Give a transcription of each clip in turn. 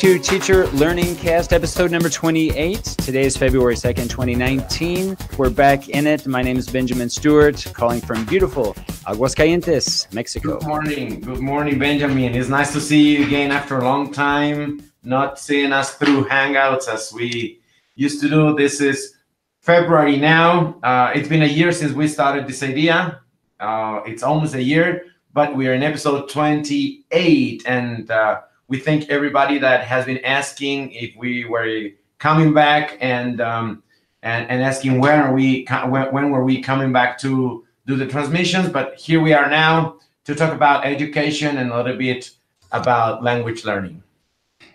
To Teacher Learning Cast, episode number 28. Today is February 2nd, 2019. We're back in it. My name is Benjamin Stewart, calling from beautiful Aguascalientes, Mexico. Good morning. Good morning, Benjamin. It's nice to see you again after a long time, not seeing us through Hangouts as we used to do. This is February now. Uh, it's been a year since we started this idea. Uh, it's almost a year, but we're in episode 28 and uh, we thank everybody that has been asking if we were coming back and um, and, and asking when are we when, when were we coming back to do the transmissions but here we are now to talk about education and a little bit about language learning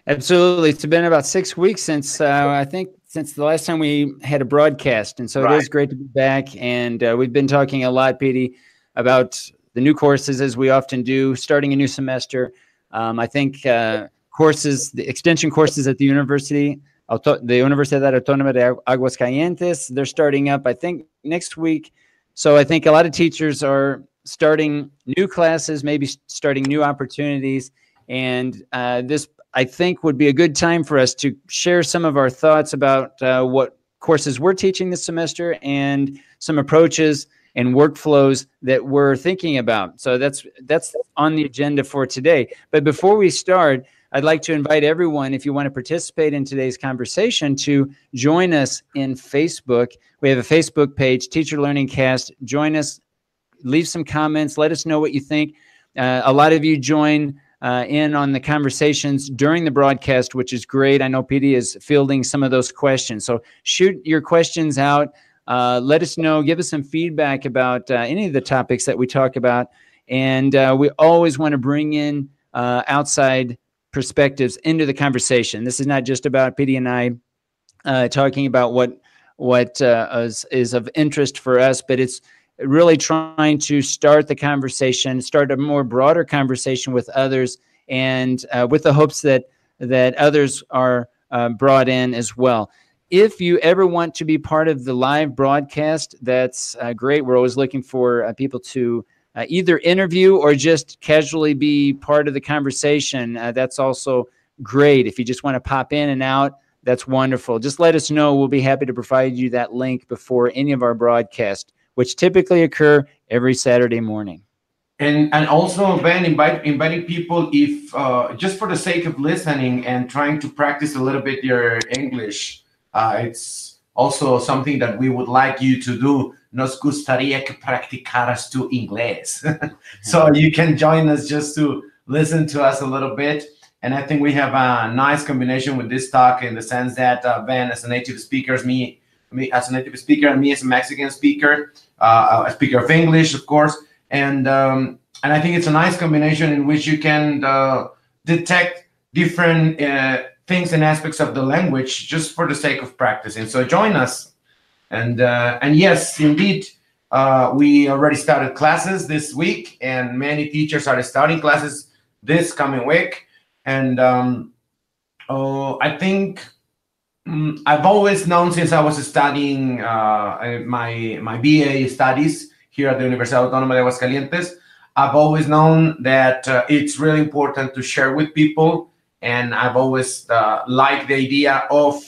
absolutely it's been about six weeks since uh, i think since the last time we had a broadcast and so right. it is great to be back and uh, we've been talking a lot Petey, about the new courses as we often do starting a new semester um, I think uh, courses, the extension courses at the university, the Universidad Autónoma de Aguascalientes, they're starting up, I think, next week. So I think a lot of teachers are starting new classes, maybe starting new opportunities. And uh, this, I think, would be a good time for us to share some of our thoughts about uh, what courses we're teaching this semester and some approaches and workflows that we're thinking about. So that's that's on the agenda for today. But before we start, I'd like to invite everyone, if you want to participate in today's conversation, to join us in Facebook. We have a Facebook page, Teacher Learning Cast. Join us, leave some comments, let us know what you think. Uh, a lot of you join uh, in on the conversations during the broadcast, which is great. I know Petey is fielding some of those questions. So shoot your questions out. Uh, let us know, give us some feedback about uh, any of the topics that we talk about. And uh, we always want to bring in uh, outside perspectives into the conversation. This is not just about Pete and I uh, talking about what what uh, is, is of interest for us, but it's really trying to start the conversation, start a more broader conversation with others, and with the hopes that that others are brought in as well if you ever want to be part of the live broadcast, that's uh, great. We're always looking for uh, people to uh, either interview or just casually be part of the conversation. Uh, that's also great. If you just want to pop in and out, that's wonderful. Just let us know. We'll be happy to provide you that link before any of our broadcasts, which typically occur every Saturday morning. And and also Ben invite inviting people if uh, just for the sake of listening and trying to practice a little bit your English uh, it's also something that we would like you to do. Nos gustaría que practicaras tu inglés. so you can join us just to listen to us a little bit. And I think we have a nice combination with this talk in the sense that uh, Ben, as a native speaker, me, me as a native speaker, and me as a Mexican speaker, uh, a speaker of English, of course. And um, and I think it's a nice combination in which you can uh, detect different uh, things and aspects of the language just for the sake of practicing. So join us. And uh, and yes, indeed, uh, we already started classes this week, and many teachers are starting classes this coming week. And um, oh, I think um, I've always known since I was studying uh, my my BA studies here at the Universidad Autónoma de Aguascalientes. I've always known that uh, it's really important to share with people and I've always uh, liked the idea of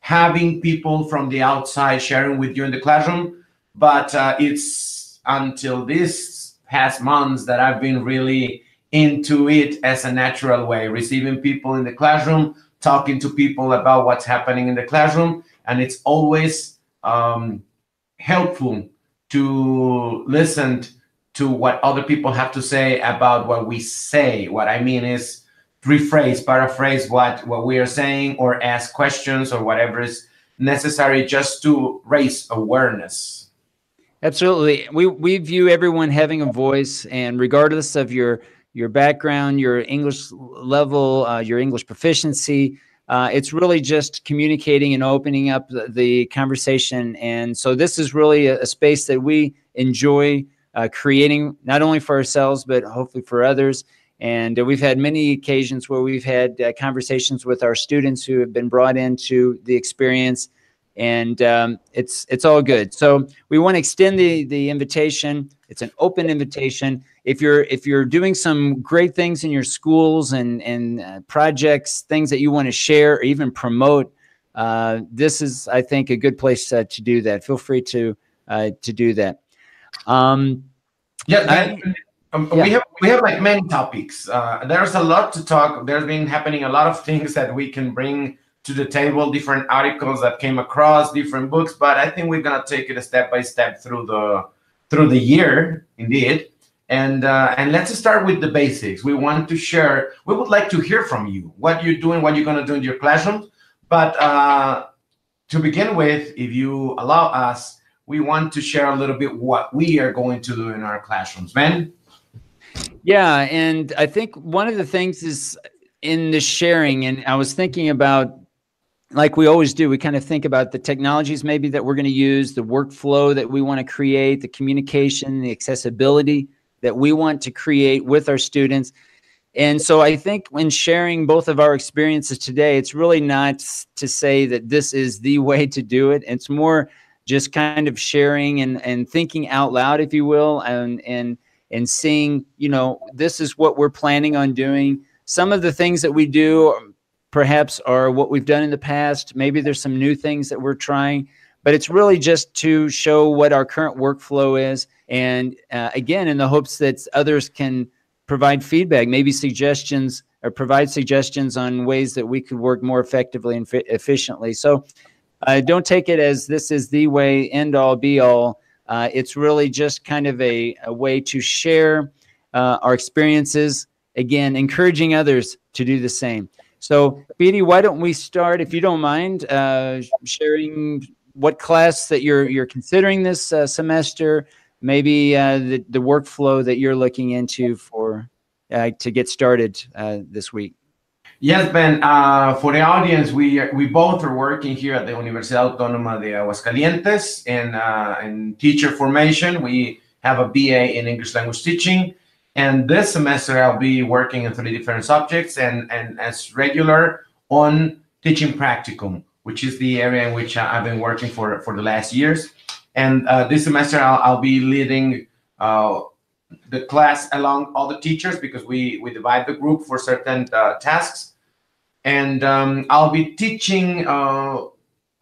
having people from the outside sharing with you in the classroom. But uh, it's until this past months that I've been really into it as a natural way, receiving people in the classroom, talking to people about what's happening in the classroom, and it's always um, helpful to listen to what other people have to say about what we say. What I mean is rephrase, paraphrase what, what we are saying, or ask questions or whatever is necessary just to raise awareness. Absolutely. We, we view everyone having a voice, and regardless of your your background, your English level, uh, your English proficiency, uh, it's really just communicating and opening up the, the, conversation. And so this is really a, a space that we enjoy uh, creating, not only for ourselves, but hopefully for others. And uh, we've had many occasions where we've had uh, conversations with our students who have been brought into the experience. and um, it's it's all good. So we want to extend the the invitation. It's an open invitation. If you're if you're doing some great things in your schools and and uh, projects, things that you want to share or even promote, uh, this is I think a good place uh, to do that. Feel free to uh, to do that. Um, yeah. I, um, yeah. we have we have like many topics. Uh, there's a lot to talk. There's been happening a lot of things that we can bring to the table, different articles that came across, different books. But I think we're gonna take it a step by step through the through the year, indeed. And uh, and let's start with the basics. We want to share. We would like to hear from you what you're doing, what you're gonna do in your classroom. But uh, to begin with, if you allow us, we want to share a little bit what we are going to do in our classrooms. Ben. Yeah, and I think one of the things is in the sharing, and I was thinking about like we always do, we kind of think about the technologies maybe that we're going to use, the workflow that we want to create, the communication, the accessibility that we want to create with our students. And so I think when sharing both of our experiences today, it's really not to say that this is the way to do it. It's more just kind of sharing and, and thinking out loud, if you will, and and and seeing, you know, this is what we're planning on doing. Some of the things that we do perhaps are what we've done in the past. Maybe there's some new things that we're trying, but it's really just to show what our current workflow is. And uh, again, in the hopes that others can provide feedback, maybe suggestions or provide suggestions on ways that we could work more effectively and efficiently. So uh, don't take it as this is the way, end all, be all. Uh, it's really just kind of a, a way to share uh, our experiences. Again, encouraging others to do the same. So, Petey, why don't we start, if you don't mind, uh, sharing what class that you're you're considering this uh, semester, maybe uh, the the workflow that you're looking into for uh, to get started this week. Yes, Ben. Uh, for the audience, we we both are working here at the Universidad Autónoma de Aguascalientes in in teacher formation. We have a BA in English language teaching and this semester, I'll be working in three different subjects and, and as regular on teaching practicum, which is the area in which I've been working for, for the last years. And uh, this semester, I'll, I'll be leading uh, the class along all the teachers because we, we divide the group for certain uh, tasks. And um, I'll be teaching uh,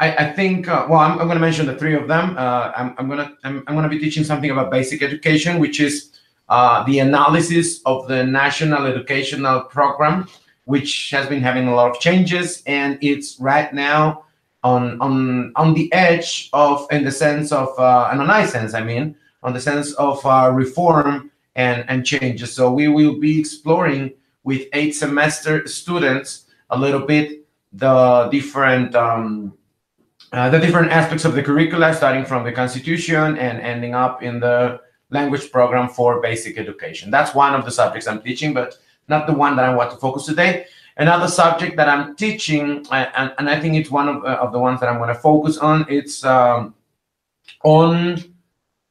I, I, think uh, well I'm, I'm going to mention the three of them uh, I'm, I'm going to I'm, I'm going to be teaching something about basic education which is uh, the analysis of the national educational program, which has been having a lot of changes, and it's right now on on on the edge of, in the sense of, uh, in a nice sense, I mean, on the sense of uh, reform and and changes. So we will be exploring with eight semester students a little bit the different. Um, uh, the different aspects of the curricula, starting from the Constitution and ending up in the language program for basic education. That's one of the subjects I'm teaching, but not the one that I want to focus today. Another subject that I'm teaching, and, and I think it's one of, uh, of the ones that I'm going to focus on, it's um, on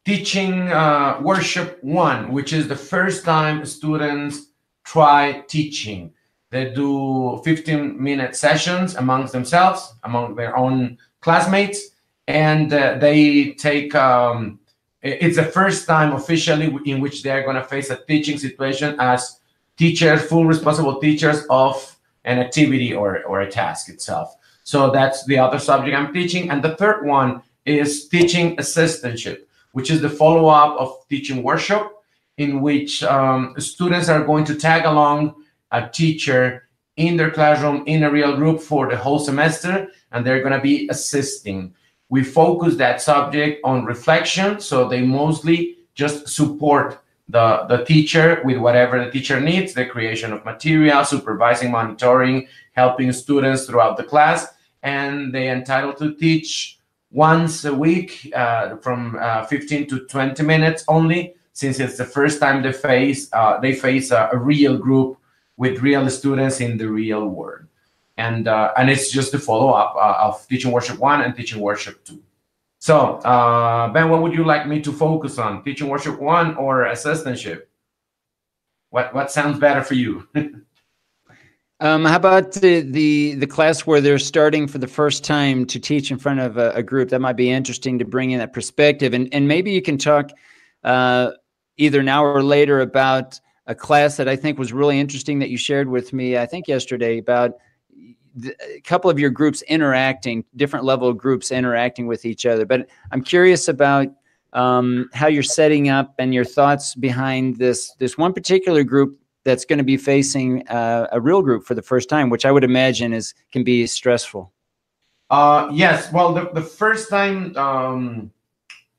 teaching uh, workshop one, which is the first time students try teaching. They do 15 minute sessions amongst themselves, among their own classmates, and uh, they take um, it's the first time officially in which they're going to face a teaching situation as teachers, full responsible teachers of an activity or, or a task itself. So that's the other subject I'm teaching. And the third one is teaching assistantship, which is the follow up of teaching workshop, in which um, students are going to tag along a teacher in their classroom in a real group for the whole semester, and they're going to be assisting. We focus that subject on reflection so they mostly just support the, the teacher with whatever the teacher needs the creation of material supervising monitoring helping students throughout the class and they entitled to teach once a week uh, from uh, 15 to 20 minutes only since it's the first time they face uh, they face a, a real group with real students in the real world and uh, and it's just the follow up uh, of teaching workshop one and teaching workshop two. So uh, Ben, what would you like me to focus on, teaching workshop one or assistantship? What what sounds better for you? Um, how about the, the the class where they're starting for the first time to teach in front of a, a group? That might be interesting to bring in that perspective, and and maybe you can talk uh, either now or later about a class that I think was really interesting that you shared with me. I think yesterday about a couple of your groups interacting, different level groups interacting with each other. But I'm curious about um, how you're setting up and your thoughts behind this this one particular group that's going to be facing uh, a real group for the first time, which I would imagine is can be stressful. Uh, yes. Well, the, the first time, um,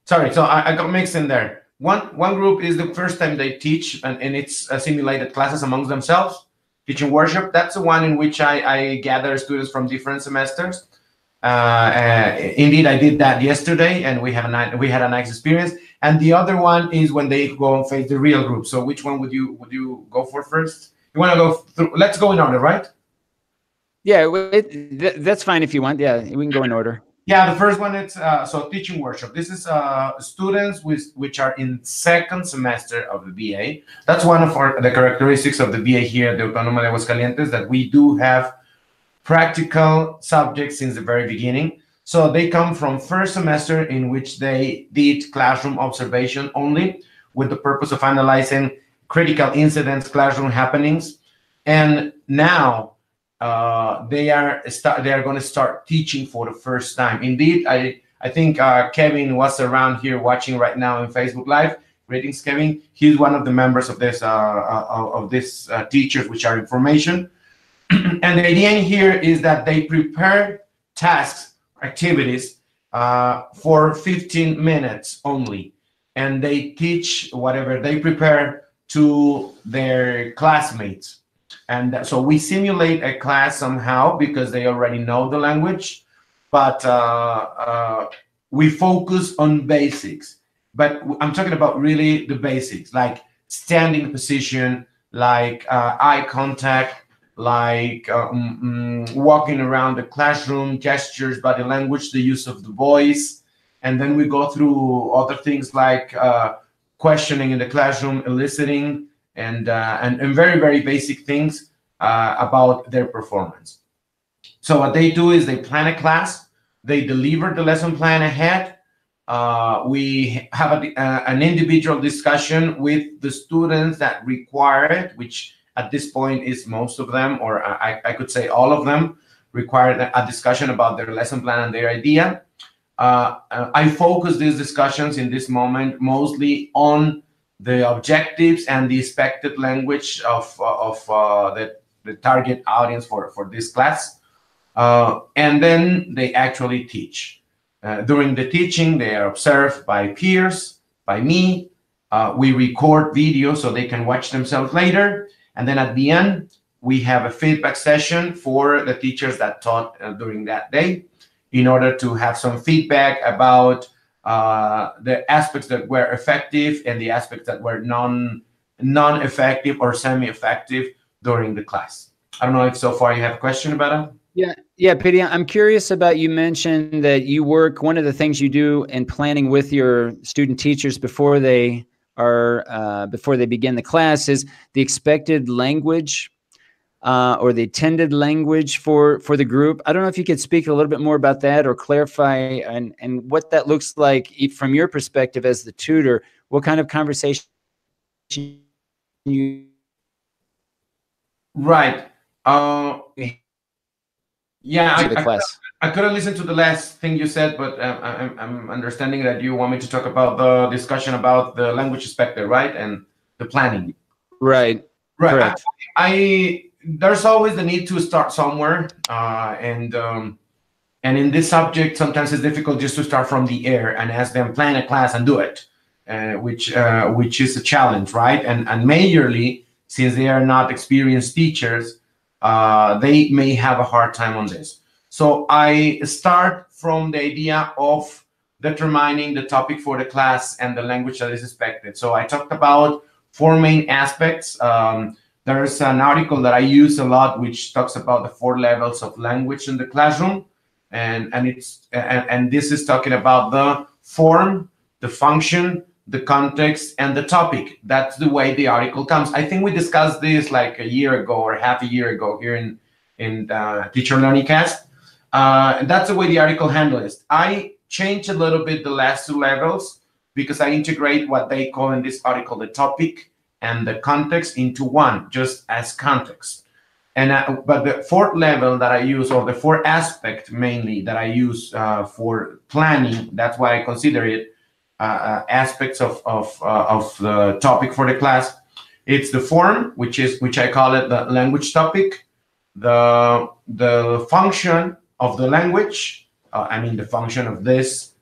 sorry, so I, I got mixed in there. One one group is the first time they teach, and, and it's simulated classes amongst themselves, teaching workshop. That's the one in which I, I gather students from different semesters. Uh, uh, indeed, I did that yesterday, and we have a we had a nice experience. And the other one is when they go and face the real group. So, which one would you would you go for first? You want to go through? Let's go in order, right? Yeah, it, that's fine if you want. Yeah, we can go in order. Yeah, the first one it's uh, so teaching workshop. This is uh, students with which are in second semester of the BA. That's one of our the characteristics of the BA here at the Autónoma de Aguascalientes that we do have practical subjects since the very beginning. So they come from first semester in which they did classroom observation only with the purpose of analyzing critical incidents, classroom happenings. And now uh, they are start, they are going to start teaching for the first time. Indeed, I I think uh, Kevin was around here watching right now in Facebook Live. Greetings, Kevin. He's one of the members of this uh, uh of this uh, teachers, which are information. and the idea here is that they prepare tasks, activities for 15 minutes only. And they teach whatever they prepare to their classmates. And so we simulate a class somehow because they already know the language, but uh, uh, we focus on basics. But I'm talking about really the basics, like standing position, like uh, eye contact, like um, walking around the classroom, gestures, body language, the use of the voice. And then we go through other things like uh, questioning in the classroom, eliciting, and, uh, and, and, very, very basic things uh, about their performance. So what they do is they plan a class, they deliver the lesson plan ahead. Uh, we have a, uh, an individual discussion with the students that require it, which at this point is most of them, or I, I could say all of them, require a discussion about their lesson plan and their idea. Uh, uh, I focus these discussions in this moment mostly on the objectives and the expected language of, of uh, the, the target audience for, for this class. Uh, and then they actually teach. Uh, during the teaching, they are observed by peers, by me. Uh, we record videos so they can watch themselves later. And then at the end, we have a feedback session for the teachers that taught uh, during that day in order to have some feedback about uh, the aspects that were effective and the aspects that were non non-effective or semi-effective during the class. I don't know if so far you have a question about it. Yeah, yeah, Petey. I'm curious about you mentioned that you work. One of the things you do in planning with your student teachers before they are uh, before they begin the class is the expected language uh, or the intended language for for the group. I don't know if you could speak a little bit more about that or clarify and and what that looks like from your perspective as the tutor. What kind of conversation you right? Uh, yeah, I, the class. I couldn't listen to the last thing you said, but um, I'm, I'm understanding that you want me to talk about the discussion about the language inspector, right, and the planning. Right. Right. Correct. I, I there's always the need to start somewhere, uh, and um, and in this subject, sometimes it's difficult just to start from the air and ask them plan a class and do it, uh, which uh, which is a challenge, right? And and majorly since they are not experienced teachers, uh, they may have a hard time on this. So I start from the idea of determining the topic for the class and the language that is expected. So I talked about four main aspects. Um, there's an article that I use a lot, which talks about the four levels of language in the classroom, and and it's and, and this is talking about the form, the function, the context, and the topic. That's the way the article comes. I think we discussed this like a year ago or half a year ago here in in uh, Teacher Learning Cast. Uh, and that's the way the article handles. I changed a little bit the last two levels because I integrate what they call in this article the topic and the context into one, just as context. And uh, but the fourth level that I use, or the fourth aspect mainly that I use uh, for planning, that's why I consider it uh, uh aspects of of uh, of the topic for the class. It's the form, which is which I call it the language topic, the the function of the language. Uh, I mean the function of this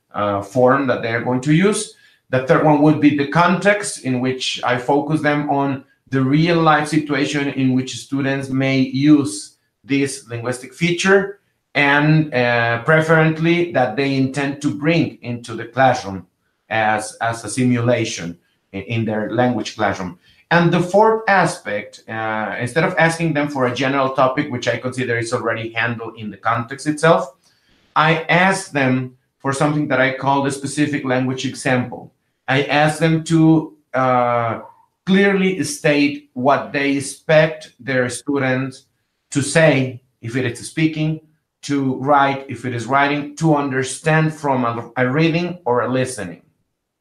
form that they are going to use. The third one would be the context in which I focus them on the real life situation in which students may use this linguistic feature and uh, preferably that they intend to bring into the classroom as, as a simulation in, in their language classroom. And the fourth aspect, uh, instead of asking them for a general topic, which I consider is already handled in the context itself, I ask them for something that I call the specific language example. I ask them to uh, clearly state what they expect their students to say if it is speaking, to write if it is writing, to understand from a, a reading or a listening.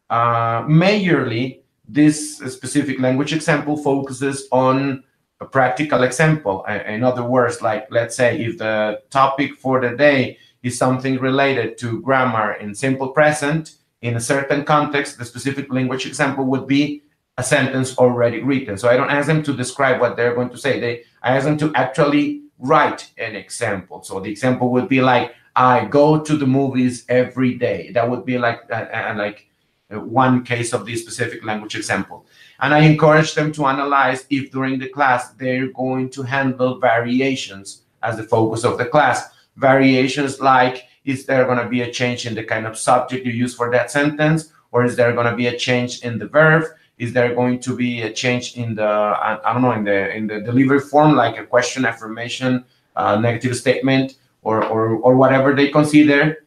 Uh, majorly, this specific language example focuses on a practical example. In other words, like let's say if the topic for the day is something related to grammar in simple present, in a certain context, the specific language example would be a sentence already written. So I don't ask them to describe what they're going to say. They I ask them to actually write an example. So the example would be like, I go to the movies every day. That would be like uh, uh, like one case of this specific language example. And I encourage them to analyze if during the class they're going to handle variations as the focus of the class. Variations like is there going to be a change in the kind of subject you use for that sentence? Or is there going to be a change in the verb? Is there going to be a change in the, I, don't know, in the in the delivery form, like a question, affirmation, uh, negative statement, or, or, or whatever they consider?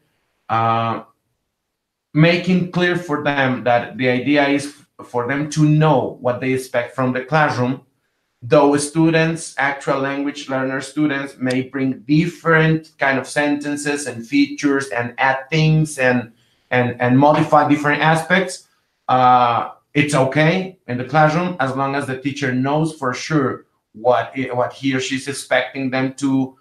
Uh, making clear for them that the idea is for them to know what they expect from the classroom though students actual language learner students may bring different kind of sentences and features and add things and and and modify different aspects uh, it's okay in the classroom as long as the teacher knows for sure what what he or she's expecting them to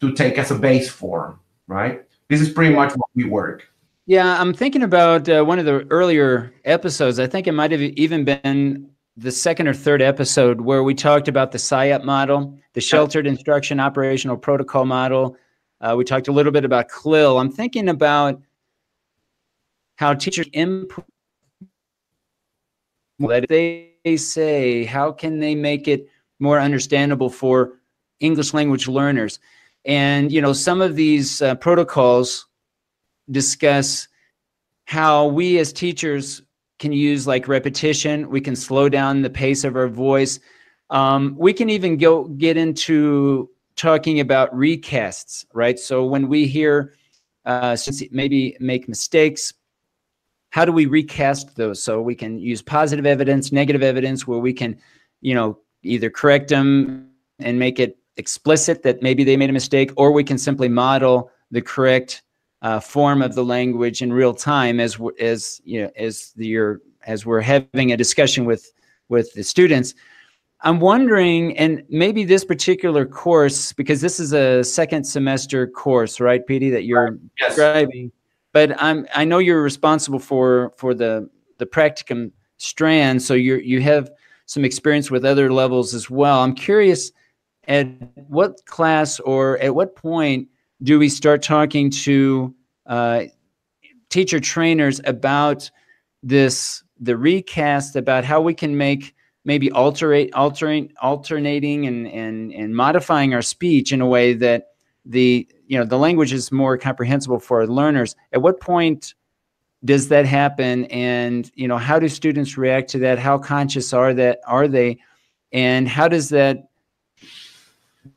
to take as a base form right? This is pretty much what we work. Yeah i'm thinking about uh, one of the earlier episodes. I think it might have even been the second or third episode where we talked about the SIOP model, the Sheltered Instruction Operational Protocol model. Uh, we talked a little bit about CLIL. I'm thinking about how teachers input that they say, how can they make it more understandable for English language learners? And, you know, some of these uh, protocols discuss how we as teachers can use like repetition. We can slow down the pace of our voice. Um, we can even go get into talking about recasts, right? So when we hear uh, maybe make mistakes, how do we recast those? So we can use positive evidence, negative evidence, where we can, you know, either correct them and make it explicit that maybe they made a mistake, or we can simply model the correct uh, form of the language in real time as as you know as the, your as we're having a discussion with with the students. I'm wondering, and maybe this particular course, because this is a second semester course, right, Petey, that you're yes. describing. But I'm I know you're responsible for for the the practicum strand, so you you have some experience with other levels as well. I'm curious at what class or at what point do we start talking to uh, teacher trainers about this the recast about how we can make maybe alterate altering alternating and and and modifying our speech in a way that the you know the language is more comprehensible for learners? At what point does that happen? And you know how do students react to that? How conscious are that are they? And how does that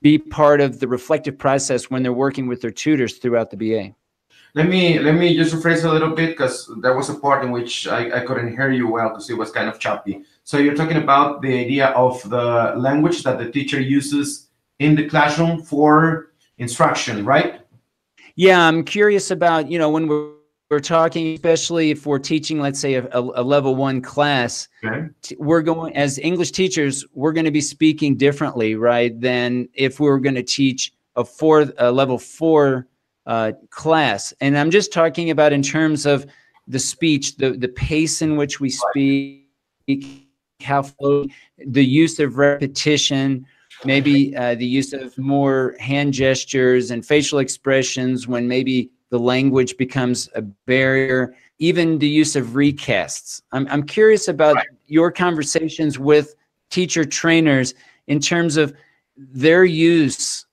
be part of the reflective process when they're working with their tutors throughout the BA? let me let me just rephrase a little bit because there was a part in which I, I couldn't hear you well because it was kind of choppy. So you're talking about the idea of the language that the teacher uses in the classroom for instruction, right? Yeah, I'm curious about you know when we're we're talking, especially if we're teaching, let's say, a, a level one class, okay. we're going as English teachers, we're going to be speaking differently, right? Than if we were going to teach a four, a level four uh, class. And I'm just talking about in terms of the speech, the the pace in which we speak, how the use of repetition, maybe uh, the use of more hand gestures and facial expressions when maybe the language becomes a barrier, even the use of recasts. I'm, I'm curious about right. your conversations with teacher trainers in terms of their use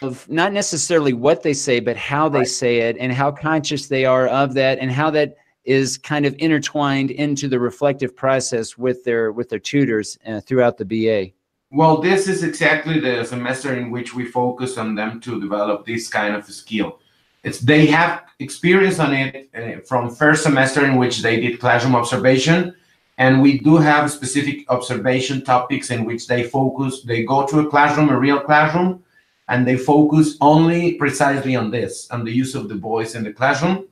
of not necessarily what they say, but how they right. say it and how conscious they are of that and how that is kind of intertwined into the reflective process with their with their tutors uh, throughout the BA. Well, this is exactly the semester in which we focus on them to develop this kind of skill. It's they have experience on it uh, from first semester in which they did classroom observation, and we do have specific observation topics in which they focus. They go to a classroom, a real classroom, and they focus only precisely on this, on the use of the voice in the classroom.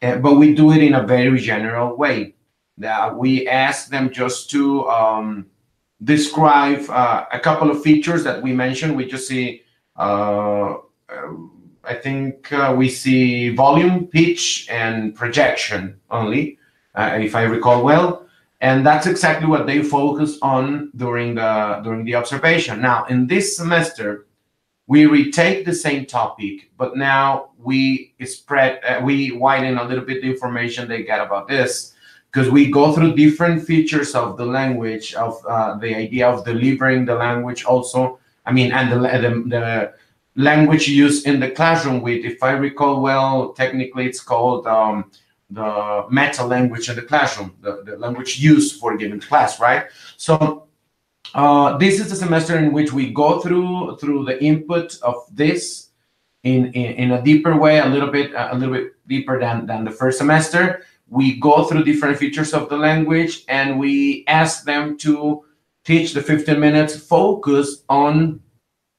Uh, but we do it in a very general way. That we ask them just to um, describe uh, a couple of features that we mentioned. We just see. Uh, I think uh, we see volume, pitch, and projection only, uh, if I recall well. And that's exactly what they focus on during the during the observation. Now, in this semester, we retake the same topic, but now we spread, uh, we widen a little bit the information they get about this because we go through different features of the language, of uh, the idea of delivering the language also. I mean, and the, the, the language used in the classroom with, if I recall well, technically it's called um, the meta language in the classroom, the, the language used for a given class, right? So uh, this is the semester in which we go through through the input of this in, in, in a deeper way, a little bit a little bit deeper than, than the first semester. We go through different features of the language and we ask them to teach the 15 minutes focus on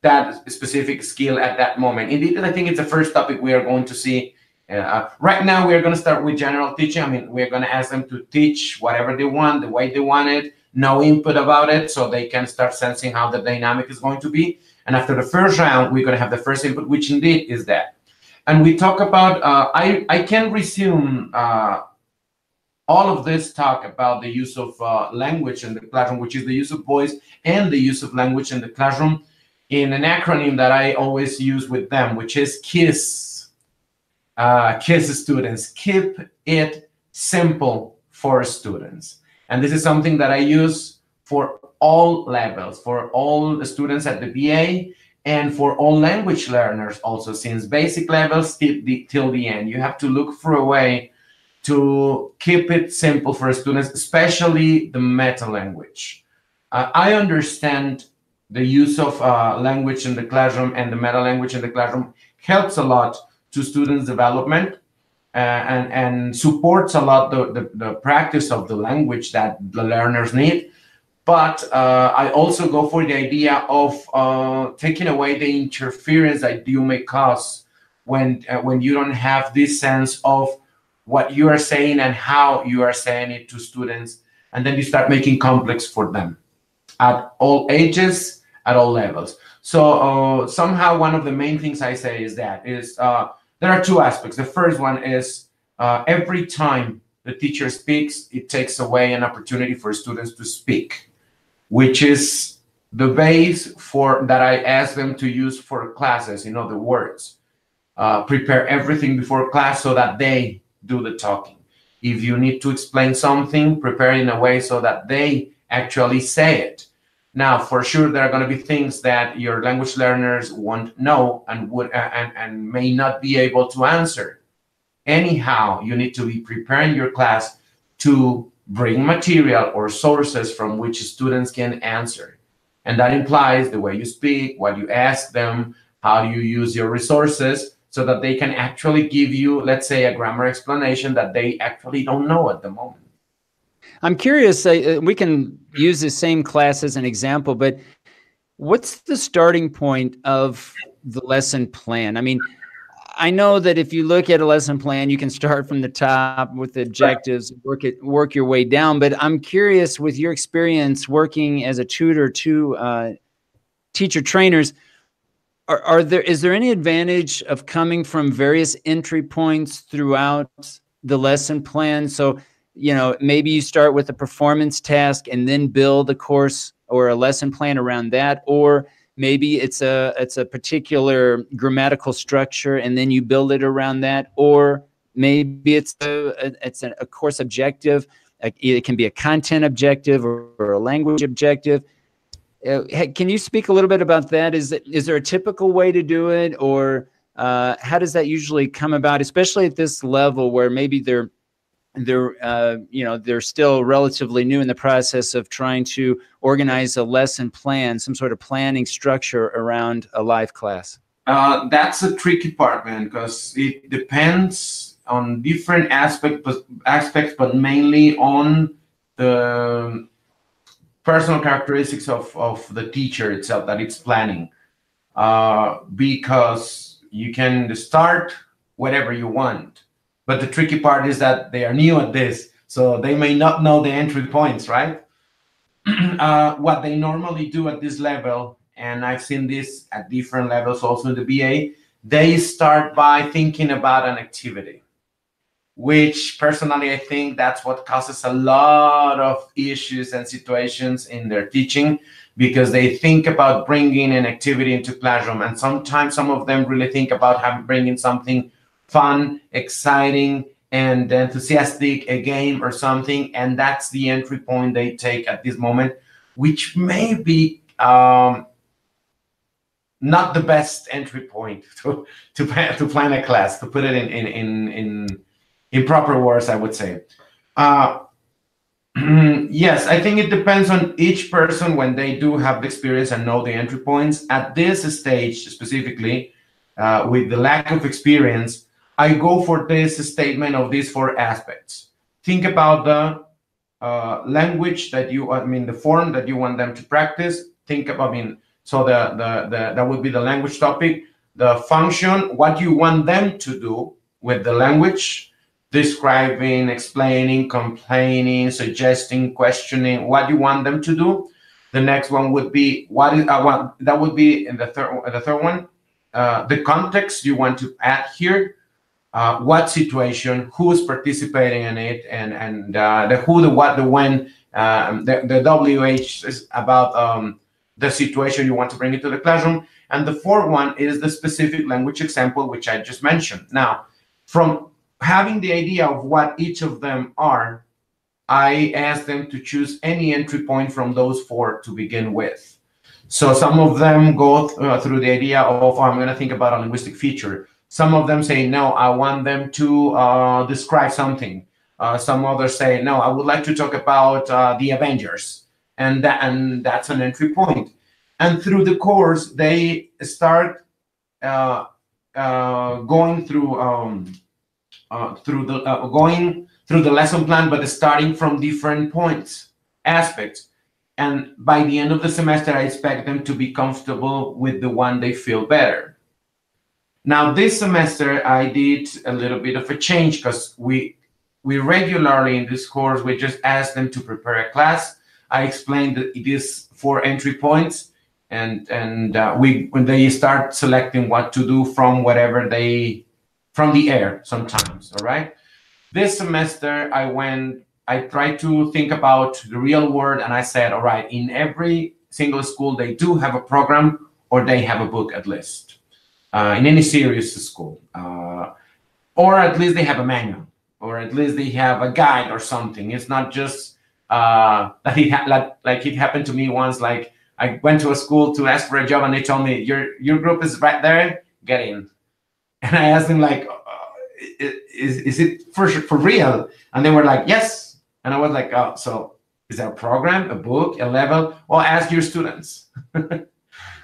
that specific skill at that moment. Indeed, I think it's the first topic we are going to see. Uh, right now, we are going to start with general teaching. I mean, we're going to ask them to teach whatever they want, the way they want it, no input about it, so they can start sensing how the dynamic is going to be. And after the first round, we're going to have the first input, which indeed is that. And we talk about, uh, I, I can resume uh, all of this talk about the use of uh, language in the classroom, which is the use of voice and the use of language in the classroom in an acronym that I always use with them, which is KISS. Uh, KISS students, keep it simple for students. And this is something that I use for all levels, for all the students at the BA and for all language learners also, since basic levels till the, till the end. You have to look for a way to keep it simple for students, especially the meta language. Uh, I understand the use of uh, language in the classroom and the meta language in the classroom helps a lot to students' development uh, and, and supports a lot the, the, the, practice of the language that the learners need. But uh, I also go for the idea of uh, taking away the interference that you may cause when uh, when you don't have this sense of what you are saying and how you are saying it to students, and then you start making complex for them at all ages, at all levels. So uh, somehow one of the main things I say is that is uh, there are two aspects. The first one is uh, every time the teacher speaks, it takes away an opportunity for students to speak, which is the base for that I ask them to use for classes. In other words, uh, prepare everything before class so that they do the talking. If you need to explain something, prepare in a way so that they actually say it now, for sure, there are going to be things that your language learners won't know and would uh, and, and may not be able to answer. Anyhow, you need to be preparing your class to bring material or sources from which students can answer. And that implies the way you speak, what you ask them, how you use your resources, so that they can actually give you, let's say, a grammar explanation that they actually don't know at the moment. I'm curious, uh, we can use the same class as an example, but what's the starting point of the lesson plan? I mean, I know that if you look at a lesson plan, you can start from the top with the objectives, work it, work your way down. But I'm curious, with your experience working as a tutor to uh, teacher trainers, are, are there is there any advantage of coming from various entry points throughout the lesson plan so you know maybe you start with a performance task and then build a course or a lesson plan around that or maybe it's a it's a particular grammatical structure and then you build it around that or maybe it's a, a it's a, course objective it can be a content objective or, or a language objective uh, can you speak a little bit about that? Is is there a typical way to do it, or uh, how does that usually come about, especially at this level where maybe they're they're uh, you know they're still relatively new in the process of trying to organize a lesson plan, some sort of planning structure around a live class? Uh, that's a tricky part, man, because it depends on different aspect, aspects, but mainly on the personal characteristics of, of the teacher itself that it's planning uh, because you can start whatever you want but the tricky part is that they are new at this so they may not know the entry points right? Uh, what they normally do at this level and i've seen this at different levels also in the ba they start by thinking about an activity which personally I think that's what causes a lot of issues and situations in their teaching because they think about bringing an activity into classroom and sometimes some of them really think about having bringing something fun, exciting, and enthusiastic, a game or something, and that's the entry point they take at this moment, which may be um, not the best entry point to to, to plan a class, to put it in in in, in in proper words, I would say. Uh, yes, I think it depends on each person when they do have the experience and know the entry points. At this stage specifically, uh, with the lack of experience, I go for this statement of these four aspects. Think about the uh, language that you, I mean, the form that you want them to practice. Think about, I mean, so the, the, the that would be the language topic. The function, what you want them to do with the language, describing, explaining, complaining, suggesting, questioning what you want them to do. The next one would be what is uh, what that would be in the third the third one. Uh, the context you want to add here, uh, what situation, who's participating in it, and and uh, the who, the what, the when. Um, the, the WH is about um, the situation you want to bring into the classroom, and the fourth one is the specific language example which I just mentioned. Now, from having the idea of what each of them are, I ask them to choose any entry point from those four to begin with. So some of them go th- uh, through the idea of, oh, I'm going to think about a linguistic feature. Some of them say, no, I want them to uh, describe something. Uh, some others say, no, I would like to talk about uh, the Avengers. And, that, and that's an entry point. And through the course, they start uh, uh, going through um, uh, through the going through the lesson plan, but starting from different points, aspects. And by the end of the semester, I expect them to be comfortable with the one they feel better. Now, this semester, I did a little bit of a change because we we regularly in this course we just ask them to prepare a class. I explained that it is four entry points, and and uh, we when they start selecting what to do from whatever they from the air sometimes. All right. This semester, I went, I tried to think about the real world and I said, all right, in every single school, they do have a program or they have a book at least in any serious school. Uh, or at least they have a manual or at least they have a guide or something. It's not just uh, that it like, like it happened to me once. Like I went to a school to ask for a job and they told me your your group is right there, get in and I asked them like, uh, is is it for for real? And they were like, yes. And I was like, oh, so is there a program, a book, a level? Well, ask your students. that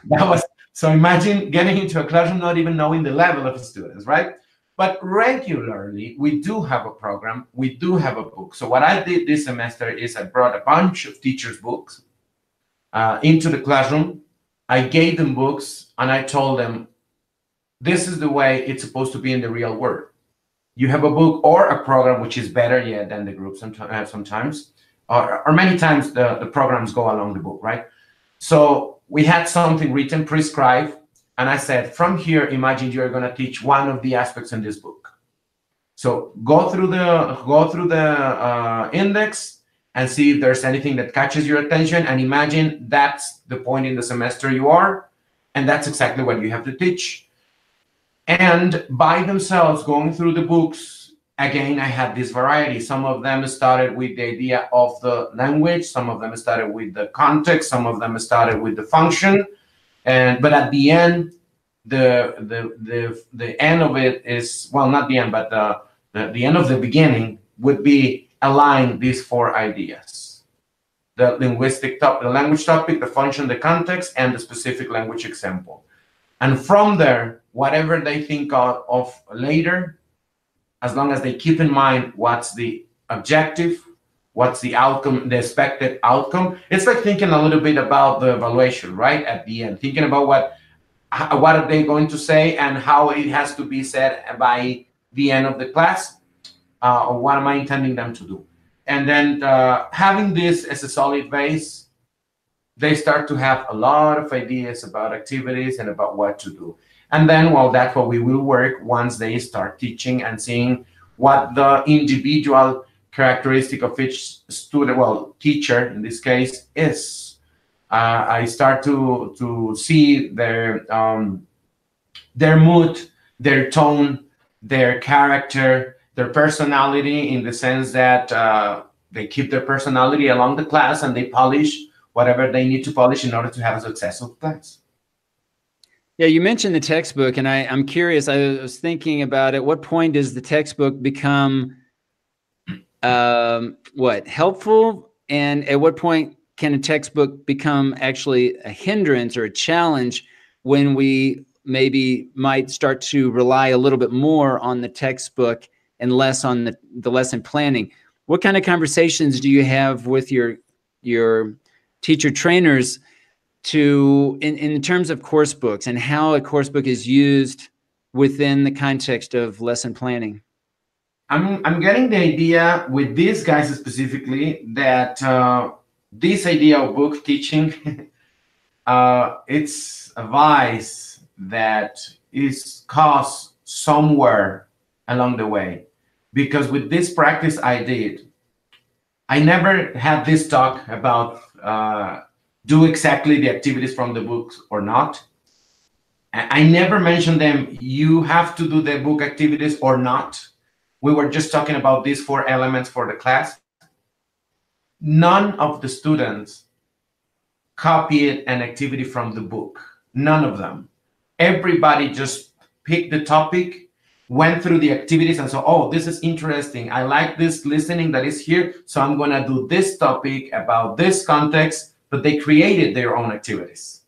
was So imagine getting into a classroom not even knowing the level of students, right? But regularly, we do have a program, we do have a book. So what I did this semester is I brought a bunch of teachers' books uh, into the classroom. I gave them books and I told them, this is the way it's supposed to be in the real world. You have a book or a program, which is better yet than the group sometimes, uh, sometimes or, or many times the, the programs go along the book, right? So we had something written, prescribed, and I said, from here, imagine you're going to teach one of the aspects in this book. So go through the go through the uh, index and see if there's anything that catches your attention. And imagine that's the point in the semester you are, and that's exactly what you have to teach. And by themselves, going through the books, again, I had this variety. Some of them started with the idea of the language, some of them started with the context, some of them started with the function. And but at the end the the the the end of it is well not the end but the the, the end of the beginning would be align these four ideas. The linguistic topic the language topic the function the context and the specific language example. And from there whatever they think of, of later as long as they keep in mind what's the objective what's the outcome, the expected outcome. It's like thinking a little bit about the evaluation, right? At the end, thinking about what what are they going to say and how it has to be said by the end of the class, uh, or what am I intending them to do? And then uh, having this as a solid base, they start to have a lot of ideas about activities and about what to do. And then, well, that's what we will work once they start teaching and seeing what the individual characteristic of each student, well, teacher in this case, is. Uh, I start to to see their um, their mood, their tone, their character, their personality, in the sense that uh, they keep their personality along the class and they polish whatever they need to polish in order to have a successful class. Yeah, you mentioned the textbook, and I, I'm curious. I was thinking about at what point does the textbook become um, what helpful, and at what point can a textbook become actually a hindrance or a challenge when we maybe might start to rely a little bit more on the textbook and less on the, the lesson planning? What kind of conversations do you have with your your teacher trainers to in, in terms of course books and how a course book is used within the context of lesson planning? I'm I'm getting the idea with these guys specifically that uh, this idea of book teaching, uh, it's a vice that is caused somewhere along the way, because with this practice I did, I never had this talk about uh, do exactly the activities from the books or not. I never mentioned them. You have to do the book activities or not we were just talking about these four elements for the class. None of the students copied an activity from the book. None of them. Everybody just picked the topic, went through the activities, and said, oh, this is interesting. I like this listening that is here. So I'm going to do this topic about this context, but they created their own activities.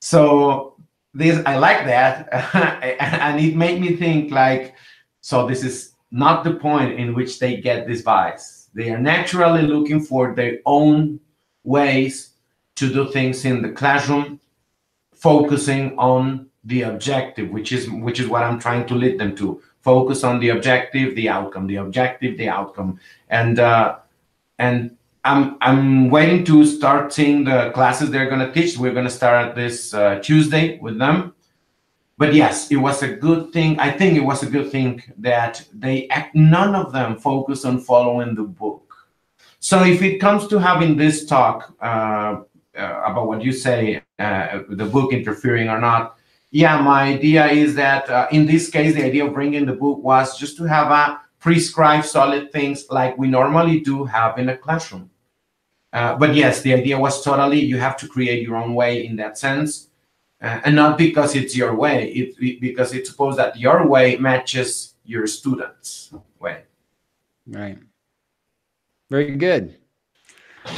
So this I like that. and it made me think like, so this is not the point in which they get this bias. They are naturally looking for their own ways to do things in the classroom, focusing on the objective, which is which is what I'm trying to lead them to. Focus on the objective, the outcome, the objective, the outcome, and uh, and I'm I'm waiting to start seeing the classes they're going to teach. We're going to start this uh, Tuesday with them, but yes, it was a good thing. I think it was a good thing that they none of them focus on following the book. So if it comes to having this talk uh, uh, about what you say, uh, the book interfering or not, yeah, my idea is that uh, in this case, the idea of bringing the book was just to have a prescribed solid things like we normally do have in a classroom. Uh, but yes, the idea was totally you have to create your own way in that sense uh, and not because it's your way it, it, because it's supposed that your way matches your students way right very good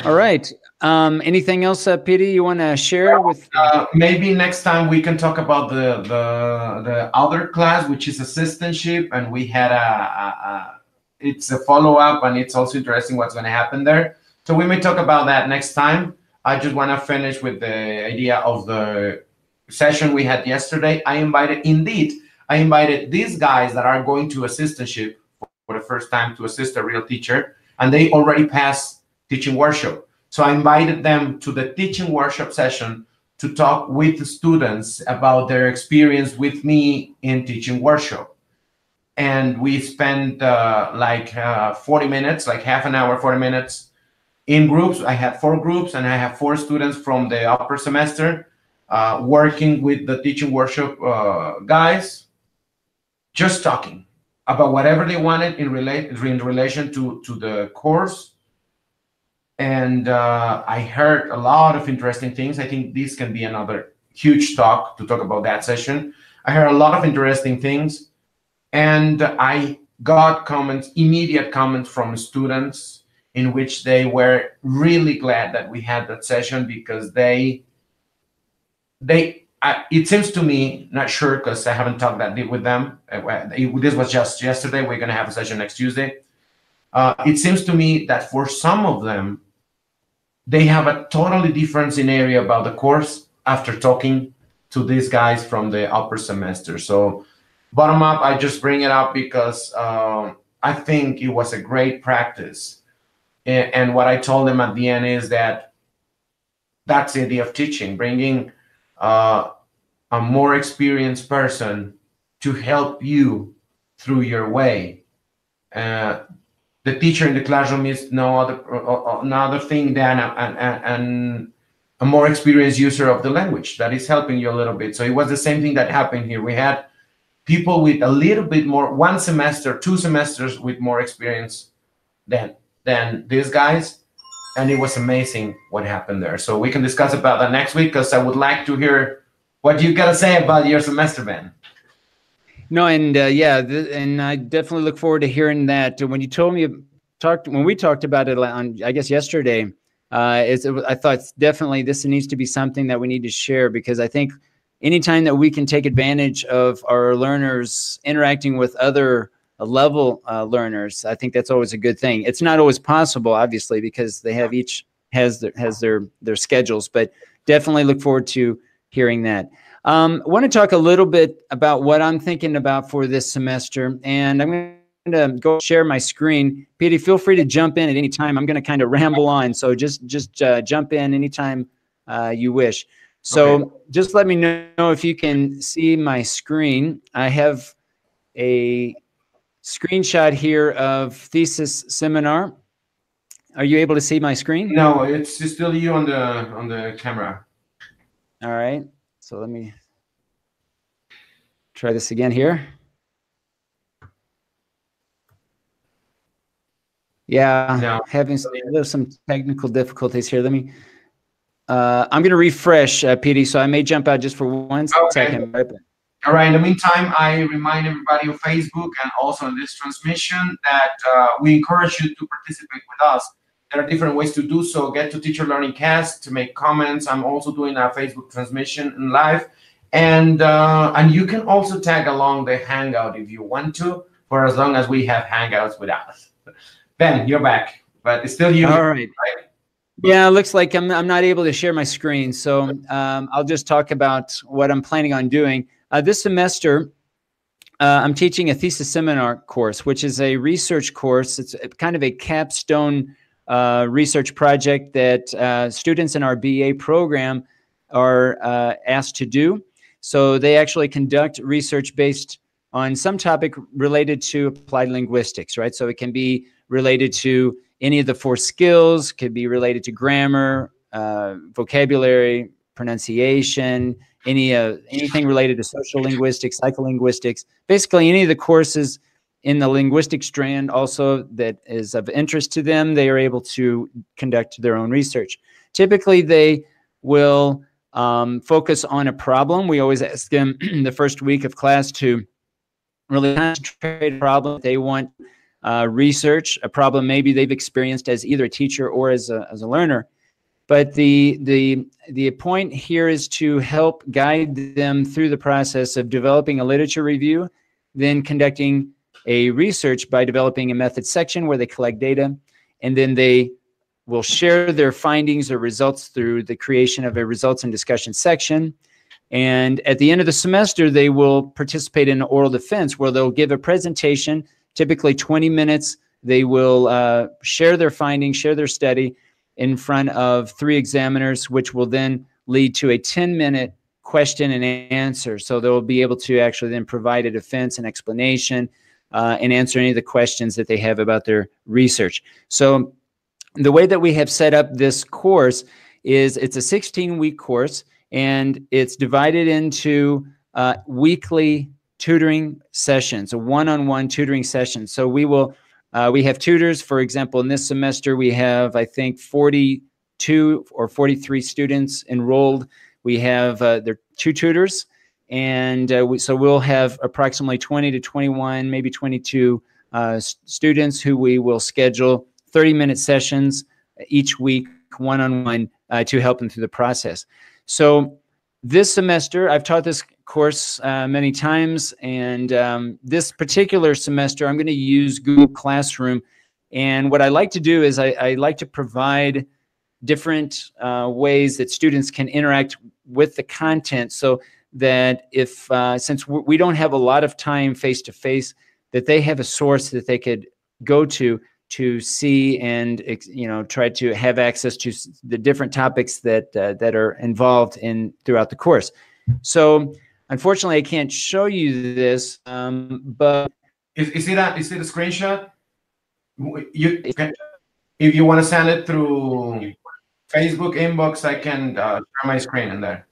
all right Um, anything else, uh, Petey, you want to share with? Uh, maybe next time we can talk about the the the other class, which is assistantship, and we had a, a, a it's a follow up, and it's also interesting what's going to happen there. So we may talk about that next time. I just want to finish with the idea of the session we had yesterday. I invited, indeed, I invited these guys that are going to assistantship for the first time to assist a real teacher, and they already passed teaching workshop. So I invited them to the teaching workshop session to talk with the students about their experience with me in teaching workshop. And we spent uh, like uh, 40 minutes, like half an hour, 40 minutes in groups. I had four groups, and I have four students from the upper semester uh, working with the teaching workshop uh, guys, just talking about whatever they wanted in, relate, in relation to, to the course. And uh, I heard a lot of interesting things. I think this can be another huge talk to talk about that session. I heard a lot of interesting things. And I got comments, immediate comments from students in which they were really glad that we had that session because they they I, it seems to me not sure because I haven't talked that deep with them. Uh, this was just yesterday. We're gonna have a session next Tuesday. Uh, it seems to me that for some of them, they have a totally different scenario about the course after talking to these guys from the upper semester. So, bottom up, I just bring it up because uh, I think it was a great practice and, what I told them at the end is that that's the idea of teaching, bringing uh, a more experienced person to help you through your way. Uh, the teacher in the classroom is no other uh, uh no other thing than a, a, a, a, more experienced user of the language that is helping you a little bit. So it was the same thing that happened here. We had people with a little bit more, one semester, two semesters with more experience than than these guys. And it was amazing what happened there. So we can discuss about that next week because I would like to hear what you got to say about your semester, Ben. No, and uh, yeah, and I definitely look forward to hearing that. When you told me talked when we talked about it on, I guess yesterday, uh, it, I thought definitely this needs to be something that we need to share because I think anytime that we can take advantage of our learners interacting with other level uh, learners. I think that's always a good thing. It's not always possible, obviously, because they have each has their has their their schedules, but definitely look forward to hearing that. Um, I want to talk a little bit about what I'm thinking about for this semester, and I'm going to go share my screen. Petey, feel free to jump in at any time. I'm going to kind of ramble on, so just just uh, jump in anytime uh, you wish. So okay. just let me know if you can see my screen. I have a screenshot here of thesis seminar. Are you able to see my screen? No, it's still you on the on the camera. All right. So let me try this again here. Yeah, no. having some, there's some technical difficulties here. Let me. Uh, I'm going to refresh, uh, Petey, so I may jump out just for one okay. second. All right, in the meantime, I remind everybody on Facebook and also in this transmission that uh, we encourage you to participate with us. There are different ways to do so. Get to Teacher Learning Cast to make comments. I'm also doing a Facebook transmission in live. And, uh, and you can also tag along the Hangout if you want to, for as long as we have Hangouts with us. Ben, you're back, but it's still you. All right. right? Yeah, it looks like I'm, I'm not able to share my screen. So um, I'll just talk about what I'm planning on doing. Uh, this semester, uh, I'm teaching a thesis seminar course, which is a research course. It's kind of a capstone uh, research project that uh, students in our BA program are uh, asked to do. So they actually conduct research based on some topic related to applied linguistics, right? So it can be related to any of the four skills, could be related to grammar, uh, vocabulary, pronunciation, any uh, anything related to sociolinguistics, psycholinguistics, basically any of the courses in the linguistic strand also that is of interest to them, they are able to conduct their own research. Typically, they will um, focus on a problem. We always ask them in the first week of class to really concentrate a problem they want uh, research, a problem maybe they've experienced as either a teacher or as a, as a learner. But the the the point here is to help guide them through the process of developing a literature review, then conducting a research by developing a method section where they collect data, and then they will share their findings or results through the creation of a results and discussion section. And at the end of the semester, they will participate in an oral defense where they'll give a presentation, typically 20 minutes. They will uh, share their findings, share their study in front of three examiners, which will then lead to a 10 minute question and answer. So they'll be able to actually then provide a defense and explanation uh, and answer any of the questions that they have about their research. So the way that we have set up this course is it's a 16 week course and it's divided into uh, weekly tutoring sessions, a one-on-one tutoring session. So we will, uh, we have tutors, for example, in this semester, we have, I think, 42 or 43 students enrolled. We have, uh, there two tutors and uh, we, so we'll have approximately 20 to 21, maybe 22 uh, students who we will schedule 30 minute sessions each week, one on one, to help them through the process. So this semester, I've taught this course uh, many times, and um, this particular semester, I'm going to use Google Classroom. And what I like to do is I, I like to provide different uh, ways that students can interact with the content so that if, uh, since we don't have a lot of time face to face, that they have a source that they could go to to see and you know try to have access to the different topics that uh, that are involved in throughout the course. So unfortunately, I can't show you this, um, but is, is it a is it a screenshot? You can, if you want to send it through Facebook inbox, I can uh, share my screen in there.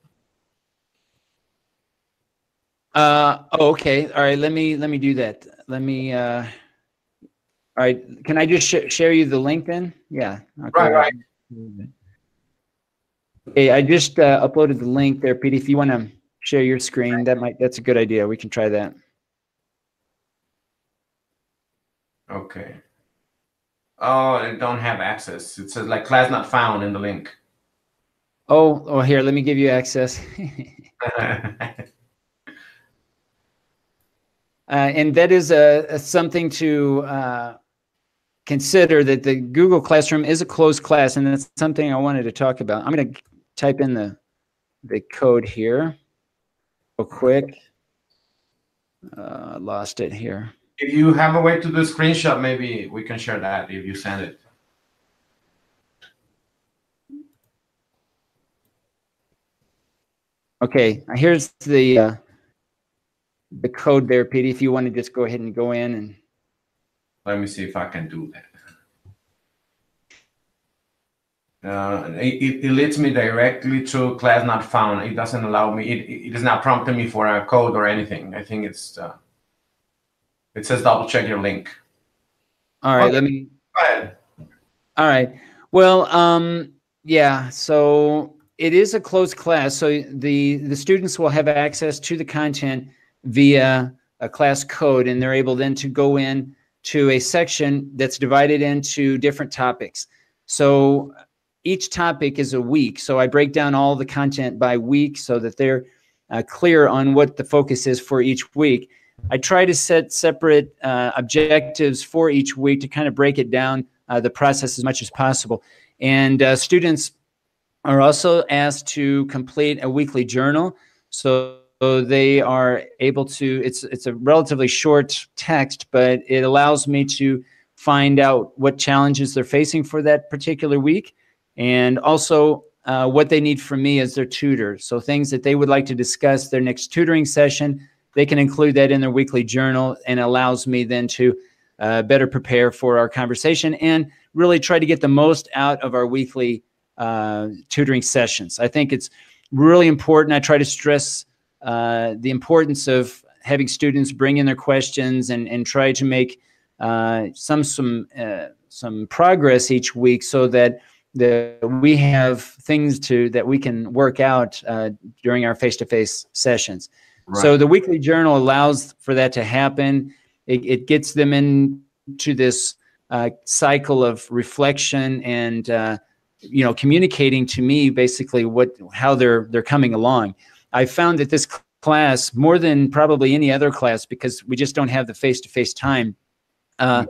Uh, oh, okay. All right. Let me let me do that. Let me. Uh, all right, can I just sh share you the link then? Yeah. Okay. Right, right. Okay, I just uh, uploaded the link there, Pete. If you want to share your screen, that might that's a good idea. We can try that. Okay. Oh, I don't have access. It says like class not found in the link. Oh, oh, here, let me give you access. Uh, and that is a, a something to uh, consider that the Google Classroom is a closed class, and that's something I wanted to talk about. I'm going to type in the the code here real quick. Uh, lost it here. If you have a way to do a screenshot, maybe we can share that if you send it. Okay, here's the uh, the code there, Pete. If you want to just go ahead and go in and let me see if I can do that. Uh, it, it leads me directly to class not found. It doesn't allow me. It, it is not prompting me for a code or anything. I think it's. Uh, it says double check your link. All right. Okay. Let me. Go ahead. All right. Well, um, yeah. So it is a closed class, so the the students will have access to the content via a class code, and they're able then to go in to a section that's divided into different topics. So each topic is a week. So I break down all the content by week so that they're uh, clear on what the focus is for each week. I try to set separate uh, objectives for each week to kind of break it down uh, the process as much as possible. And uh, students are also asked to complete a weekly journal. So they are able to, it's, it's a relatively short text, but it allows me to find out what challenges they're facing for that particular week and also uh, what they need from me as their tutor. So things that they would like to discuss their next tutoring session, they can include that in their weekly journal and allows me then to uh, better prepare for our conversation and really try to get the most out of our weekly uh, tutoring sessions. I think it's really important. I try to stress uh, the importance of having students bring in their questions and, and try to make uh, some some uh, some progress each week so that the, we have things to that we can work out uh, during our face-to-face sessions. Right. So the weekly journal allows for that to happen. It, it gets them into this uh, cycle of reflection and you know communicating to me basically what how they're they're coming along i found that this class more than probably any other class because we just don't have the face-to-face time uh,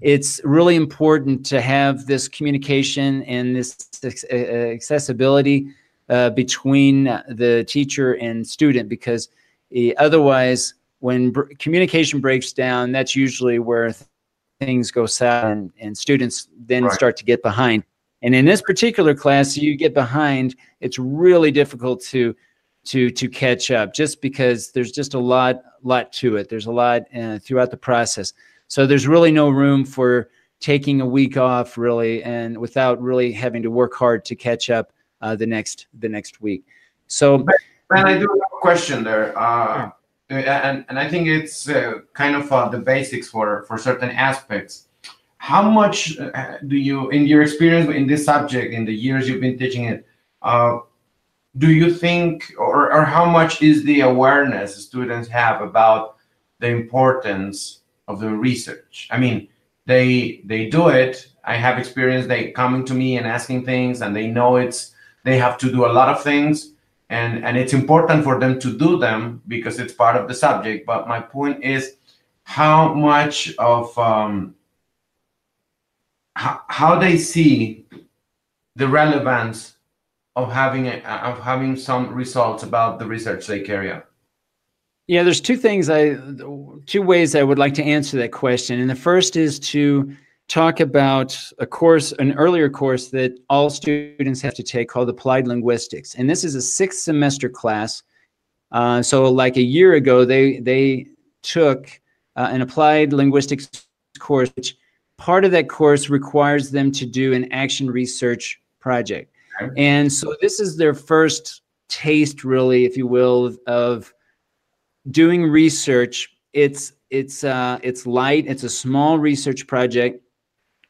it's really important to have this communication and this accessibility uh, between the teacher and student because uh, otherwise when communication breaks down that's usually where th things go south and, and students then right. start to get behind. And in this particular class you get behind it's really difficult to to to catch up just because there's just a lot lot to it. There's a lot uh, throughout the process so there's really no room for taking a week off really and without really having to work hard to catch up uh, the next the next week. So and i do have a question there? Uh, and, and i think it's uh, kind of uh, the basics for for certain aspects. How much uh, do you in your experience in this subject in the years you've been teaching it uh, do you think, or, or how much is the awareness students have about the importance of the research? I mean, they they do it. I have experience. They coming to me and asking things, and they know it's they have to do a lot of things, and and it's important for them to do them because it's part of the subject. But my point is, how much of um, how, how they see the relevance of having a, of having some results about the research they carry out? Yeah, there's two things I two ways I would like to answer that question. And the first is to talk about a course, an earlier course that all students have to take called Applied Linguistics. And this is a sixth semester class. Uh, so like a year ago, they they took uh, an applied linguistics course, which part of that course requires them to do an action research project. And so this is their first taste, really, if you will, of doing research. It's it's uh, it's light. It's a small research project,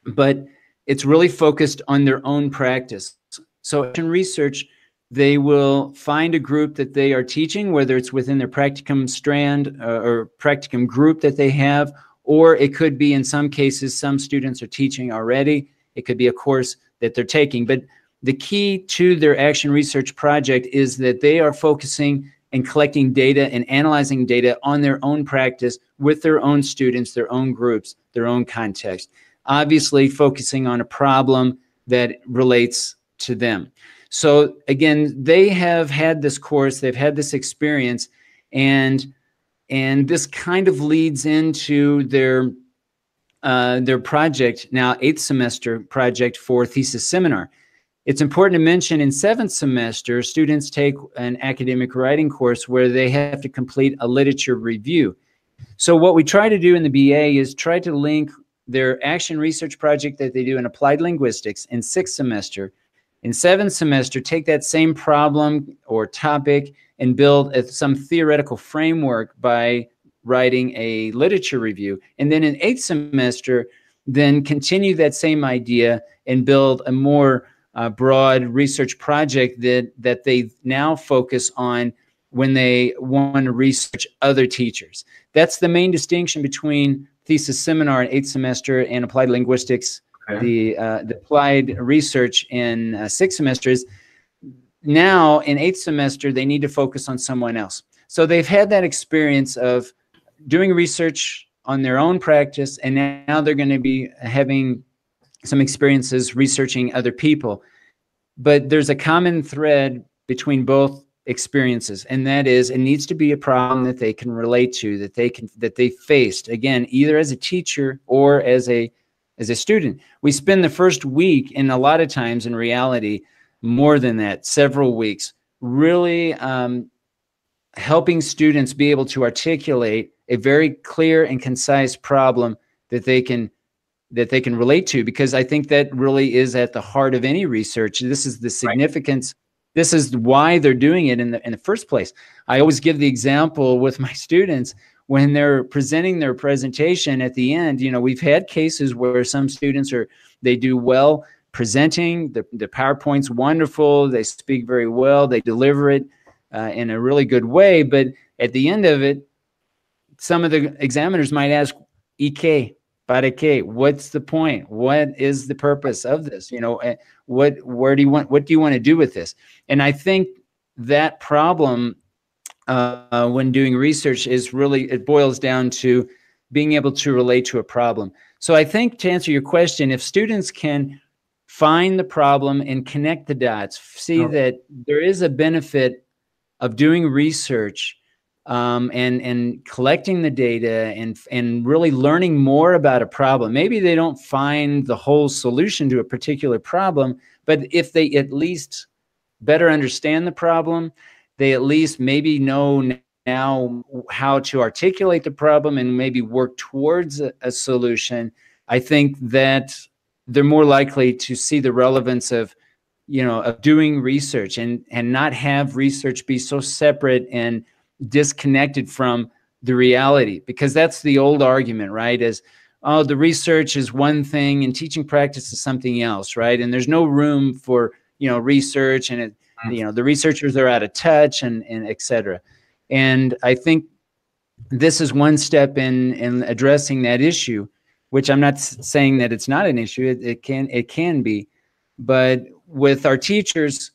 but it's really focused on their own practice. So in research, they will find a group that they are teaching, whether it's within their practicum strand uh, or practicum group that they have, or it could be in some cases some students are teaching already. It could be a course that they're taking, but the key to their action research project is that they are focusing and collecting data and analyzing data on their own practice with their own students, their own groups, their own context. Obviously, focusing on a problem that relates to them. So, again, they have had this course, they've had this experience, and and this kind of leads into their uh, their project now eighth semester project for thesis seminar it's important to mention in seventh semester, students take an academic writing course where they have to complete a literature review. So what we try to do in the BA is try to link their action research project that they do in applied linguistics in sixth semester. In seventh semester, take that same problem or topic and build a, some theoretical framework by writing a literature review. And then in eighth semester, then continue that same idea and build a more uh, broad research project that that they now focus on when they want to research other teachers. That's the main distinction between thesis seminar in eighth semester and applied linguistics. Okay. The uh, the applied research in uh, sixth semesters. Now in eighth semester, they need to focus on someone else. So they've had that experience of doing research on their own practice, and now they're going to be having some experiences researching other people. But there's a common thread between both experiences and that is it needs to be a problem that they can relate to that they can that they faced again either as a teacher or as a as a student we spend the first week and a lot of times in reality more than that several weeks really um, helping students be able to articulate a very clear and concise problem that they can that they can relate to because I think that really is at the heart of any research. This is the significance. Right. This is why they're doing it in the in the first place. I always give the example with my students when they're presenting their presentation at the end. You know, we've had cases where some students are they do well presenting. The the PowerPoint's wonderful. They speak very well. They deliver it uh, in a really good way. But at the end of it, some of the examiners might ask, "Ek, What's the point? What is the purpose of this? You know, eh, what where do you want what do you want to do with this? And I think that problem uh, when doing research is really it boils down to being able to relate to a problem. So I think to answer your question, if students can find the problem and connect the dots, see oh. that there is a benefit of doing research um, and and collecting the data and and really learning more about a problem. Maybe they don't find the whole solution to a particular problem, but if they at least better understand the problem, they at least maybe know now how to articulate the problem and maybe work towards a, a solution. I think that they're more likely to see the relevance of you know of doing research and and not have research be so separate and disconnected from the reality because that's the old argument right? Is oh the research is one thing and teaching practice is something else right? And there's no room for you know research and it, mm. you know the researchers are out of touch and and etc and i think this is one step in in addressing that issue which i'm not saying that it's not an issue. It, it can it can be. But with our teachers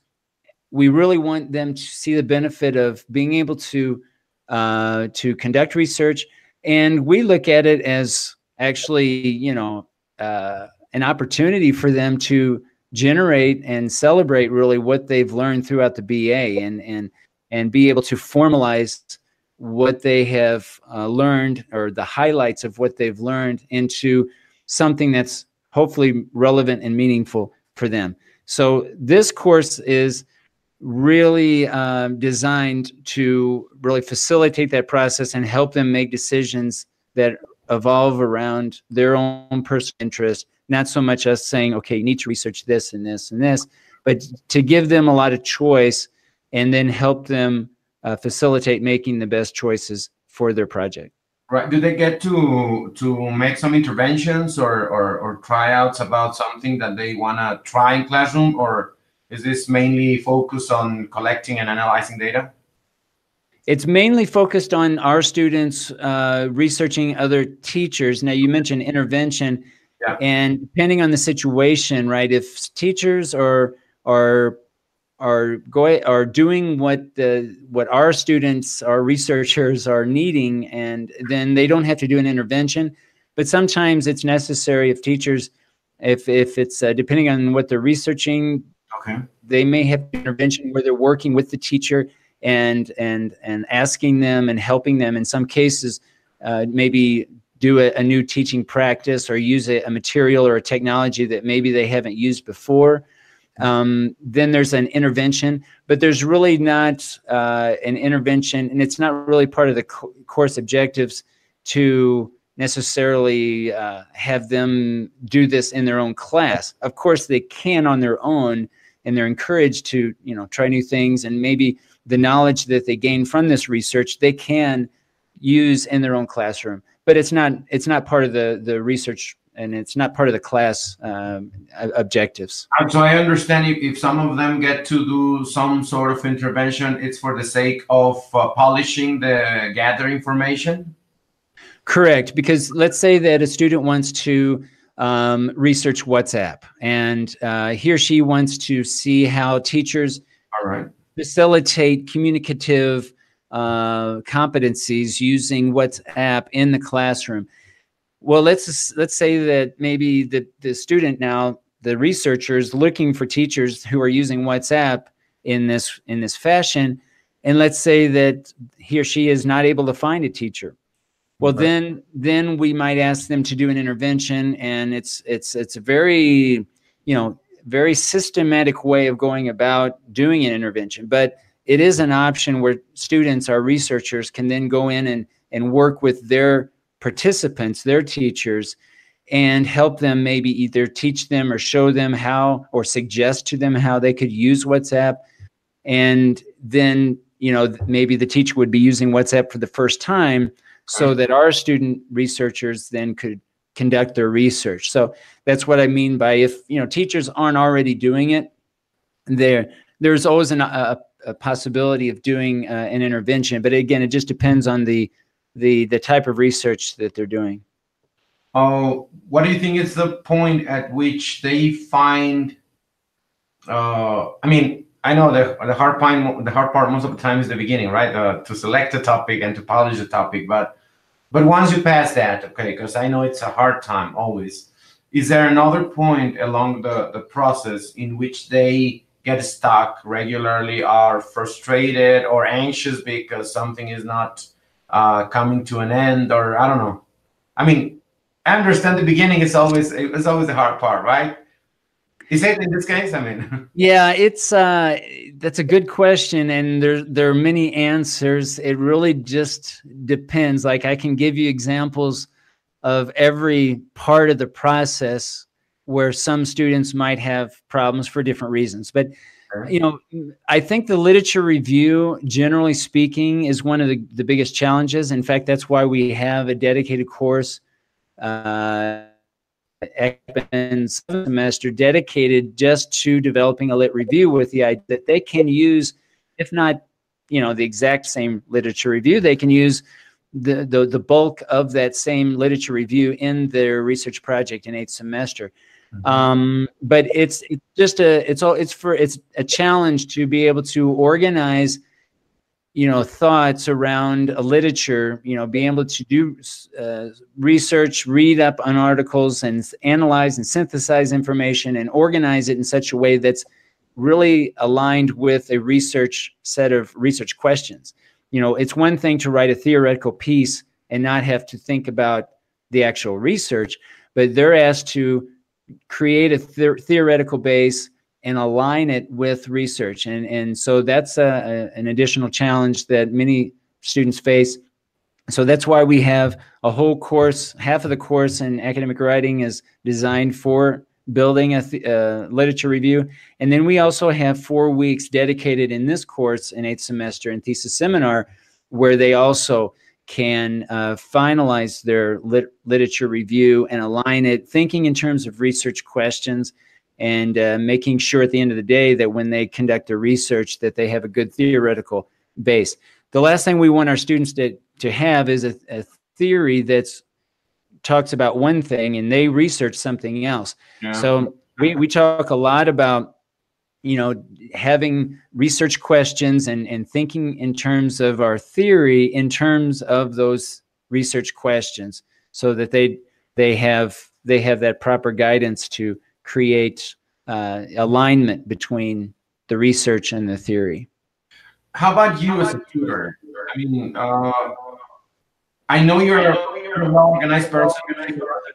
we really want them to see the benefit of being able to uh, to conduct research, and we look at it as actually, you know, uh, an opportunity for them to generate and celebrate really what they've learned throughout the BA, and and and be able to formalize what they have uh, learned or the highlights of what they've learned into something that's hopefully relevant and meaningful for them. So this course is really um, designed to really facilitate that process and help them make decisions that evolve around their own personal interest not so much us saying okay you need to research this and this and this but to give them a lot of choice and then help them uh, facilitate making the best choices for their project. Right. Do they get to to make some interventions or or, or tryouts about something that they want to try in classroom or is this mainly focused on collecting and analyzing data? It's mainly focused on our students uh, researching other teachers. Now, you mentioned intervention, yeah. and depending on the situation, right? If teachers are are are going are doing what the what our students, our researchers are needing, and then they don't have to do an intervention. But sometimes it's necessary if teachers, if if it's uh, depending on what they're researching, Okay. They may have intervention where they're working with the teacher and and and asking them and helping them. In some cases, uh, maybe do a, a, new teaching practice or use a, a, material or a technology that maybe they haven't used before. Um, then there's an intervention, but there's really not uh, an intervention, and it's not really part of the co- course objectives to necessarily uh, have them do this in their own class. Of course, they can on their own, and they're encouraged to you know try new things and maybe the knowledge that they gain from this research they can use in their own classroom but it's not it's not part of the the research and it's not part of the class um, objectives. So I understand if, if some of them get to do some sort of intervention, it's for the sake of uh, polishing the gather information. Correct, because let's say that a student wants to um, research WhatsApp, and uh, he or she wants to see how teachers facilitate communicative uh, competencies using WhatsApp in the classroom. Well, let's let's say that maybe the the student now, the researcher is looking for teachers who are using WhatsApp in this in this fashion, and let's say that he or she is not able to find a teacher well right. then then we might ask them to do an intervention and it's it's it's a very you know very systematic way of going about doing an intervention but it is an option where students our researchers can then go in and and work with their participants their teachers and help them maybe either teach them or show them how or suggest to them how they could use whatsapp and then you know maybe the teacher would be using whatsapp for the first time so that our student researchers then could conduct their research. So that's what I mean by if you know teachers aren't already doing it, there there's always an, a, a, possibility of doing uh, an intervention. But again, it just depends on the the the type of research that they're doing. uh, what do you think is the point at which they find? Uh, I mean, I know the the hard part the hard part most of the time is the beginning, right? Uh, to select a topic and to polish the topic, but but once you pass that, okay, because I know it's a hard time always. Is there another point along the the process in which they get stuck regularly, are frustrated or anxious because something is not uh, coming to an end, or I don't know. I mean, I understand the beginning is always it's always the hard part, right? Is it in this case? I mean, yeah, it's uh, that's a good question, and there there are many answers. It really just depends. Like I can give you examples of every part of the process where some students might have problems for different reasons, but you know i think the literature review generally speaking is one of the, the biggest challenges in fact that's why we have a dedicated course uh, semester dedicated just to developing a lit review with the idea that they can use, if not, you know, the exact same literature review, they can use the, the, the bulk of that same literature review in their research project in eighth semester. Mm-hmm. Um, but it's, it's just a, it's all, it's for, it's a challenge to be able to organize you know thoughts around a literature you know being able to do uh, research read up on articles and analyze and synthesize information and organize it in such a way that's really aligned with a research set of research questions. You know it's one thing to write a theoretical piece and not have to think about the actual research but they're asked to create a the- theoretical base and align it with research. And, and so that's a, a, an additional challenge that many students face. So that's why we have a whole course, half of the course in academic writing is designed for building a uh, literature review. And then we also have four weeks dedicated in this course in eighth semester and thesis seminar, where they also can uh, finalize their lit- literature review and align it, thinking in terms of research questions and uh, making sure at the end of the day that when they conduct their research that they have a good theoretical base the last thing we want our students to, to have is a, a theory that's talks about one thing and they research something else yeah. so we, we talk a lot about you know having research questions and, and thinking in terms of our theory in terms of those research questions so that they they have they have that proper guidance to create uh, alignment between the research and the theory. How about you as a tutor? I mean, uh, I know you're a, well organized person.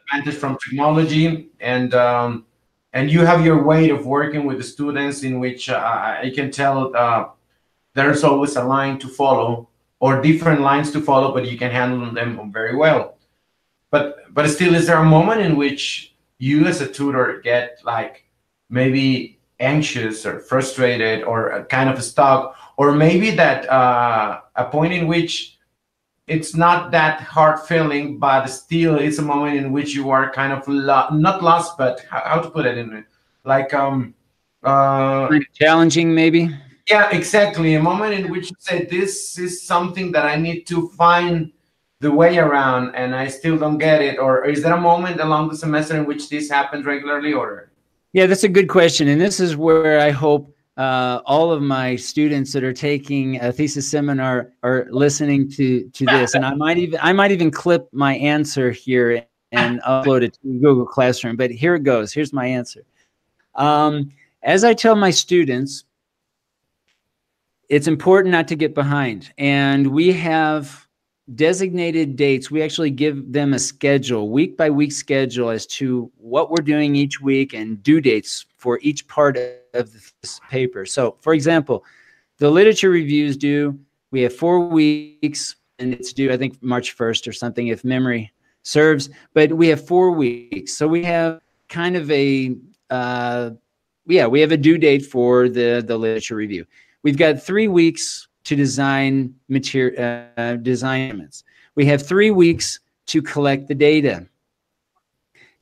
Advantage from technology, and um, and you have your way of working with the students, in which uh, I can tell uh, there's always a line to follow or different lines to follow, but you can handle them very well. But but still, is there a moment in which you as a tutor get like maybe anxious or frustrated or kind of stuck or maybe that uh, a point in which it's not that hard feeling but still it's a moment in which you are kind of lo- not lost but how, how, to put it in like um uh challenging maybe? Yeah exactly. A moment in which you say this is something that i need to find the way around and I still don't get it? Or is there a moment along the semester in which this happens regularly or? Yeah, that's a good question. And this is where I hope uh, all of my students that are taking a thesis seminar are listening to, to this. And I might even, I might even clip my answer here and upload it to Google Classroom, but here it goes. Here's my answer. Um, as I tell my students, it's important not to get behind. And we have designated dates we actually give them a schedule week by week schedule as to what we're doing each week and due dates for each part of this paper. So for example the literature reviews due we have four weeks and it's due i think march 1st or something if memory serves but we have four weeks. So we have kind of a uh, yeah we have a due date for the the literature review. We've got three weeks to design material uh, design We have three weeks to collect the data.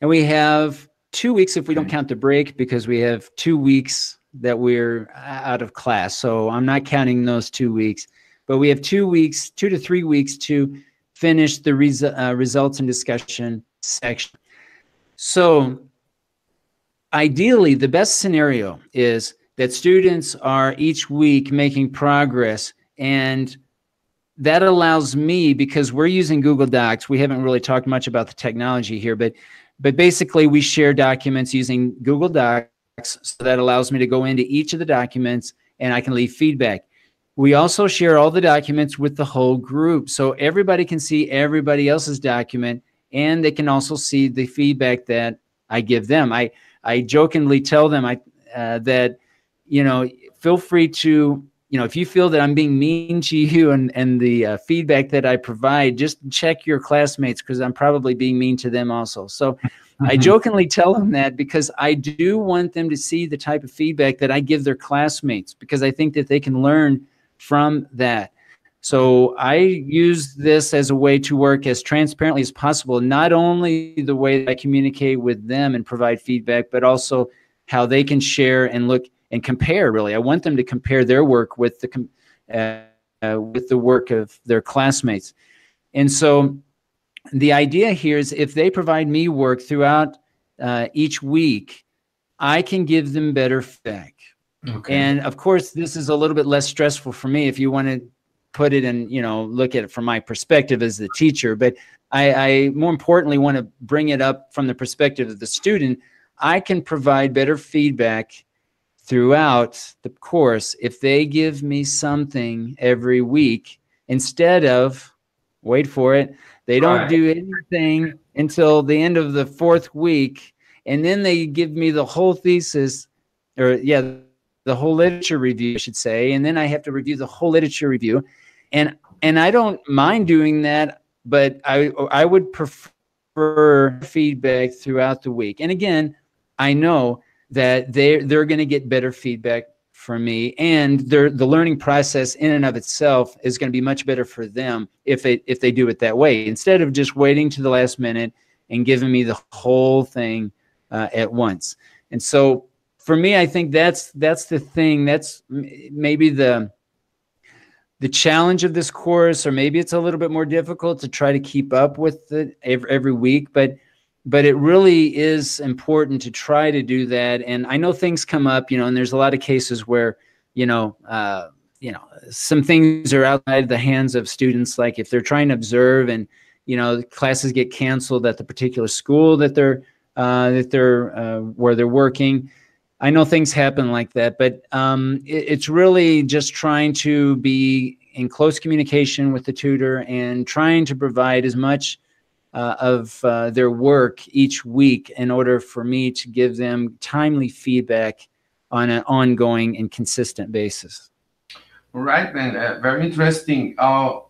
And we have two weeks if we don't count the break because we have two weeks that we're out of class. So I'm not counting those two weeks. But we have two weeks, two to three weeks to finish the res- uh, results and discussion section. So ideally, the best scenario is that students are each week making progress and that allows me because we're using Google Docs. We haven't really talked much about the technology here, but but basically we share documents using Google Docs. So that allows me to go into each of the documents and I can leave feedback. We also share all the documents with the whole group. So everybody can see everybody else's document and they can also see the feedback that I give them. I, I jokingly tell them I, uh, that, you know, feel free to you know, if you feel that I'm being mean to you and, and the uh, feedback that I provide, just check your classmates because I'm probably being mean to them also. So mm-hmm. I jokingly tell them that because I do want them to see the type of feedback that I give their classmates because I think that they can learn from that. So I use this as a way to work as transparently as possible, not only the way I communicate with them and provide feedback, but also how they can share and look and compare really. I want them to compare their work with the uh, uh, with the work of their classmates. And so the idea here is if they provide me work throughout uh, each week i can give them better feedback. Okay. and of course this is a little bit less stressful for me if you want to put it in you know look at it from my perspective as the teacher but I, I more importantly want to bring it up from the perspective of the student. I can provide better feedback throughout the course if they give me something every week instead of wait for it they don't right. do anything until the end of the fourth week and then they give me the whole thesis or yeah the whole literature review I should say and then I have to review the whole literature review and and I don't mind doing that but I I would prefer feedback throughout the week and again I know that they're they're going to get better feedback from me and their the learning process in and of itself is going to be much better for them if it if they do it that way. Instead of just waiting to the last minute and giving me the whole thing uh, at once. And so for me i think that's that's the thing that's maybe the the challenge of this course or maybe it's a little bit more difficult to try to keep up with it every, every week but but it really is important to try to do that. And I know things come up, you know, and there's a lot of cases where, you know, uh, you know, some things are outside the hands of students. Like if they're trying to observe and, you know, classes get canceled at the particular school that they're uh, that they're uh, where they're working. I know things happen like that, but um, it, it's really just trying to be in close communication with the tutor and trying to provide as much uh, of uh, their work each week in order for me to give them timely feedback on an ongoing and consistent basis. All right, then. Uh, very interesting. Uh,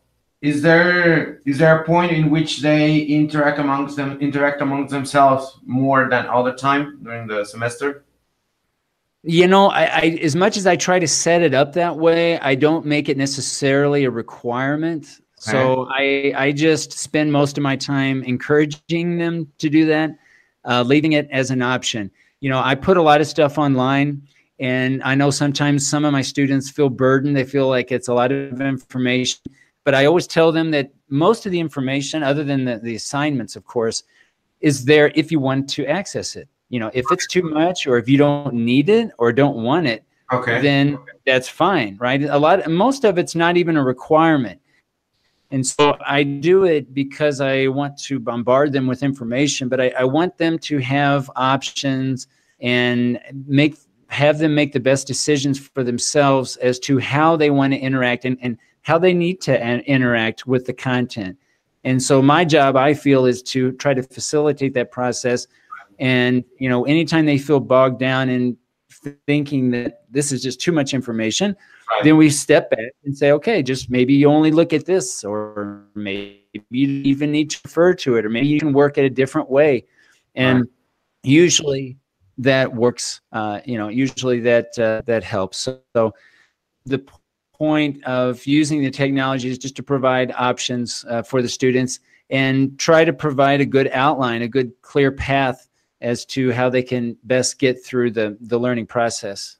is there is there a point in which they interact amongst them interact amongst themselves more than other time during the semester? You know, I, I, as much as I try to set it up that way, I don't make it necessarily a requirement. So I I just spend most of my time encouraging them to do that, uh, leaving it as an option. You know, I put a lot of stuff online, and I know sometimes some of my students feel burdened. They feel like it's a lot of information, but I always tell them that most of the information, other than the, the assignments, of course, is there if you want to access it. You know, if it's too much, or if you don't need it or don't want it, okay, then okay. that's fine, right? A lot, most of it's not even a requirement and so I do it because I want to bombard them with information, but I, I want them to have options and make have them make the best decisions for themselves as to how they want to interact and, and how they need to interact with the content. And so my job, I feel, is to try to facilitate that process. And you know, anytime they feel bogged down in thinking that this is just too much information, Right. Then we step back and say, okay, just maybe you only look at this, or maybe you even need to refer to it, or maybe you can work it a different way. And right. usually that works. Uh, you know, usually that uh, that helps. So, so, the point of using the technology is just to provide options uh, for the students and try to provide a good outline, a good clear path as to how they can best get through the the learning process.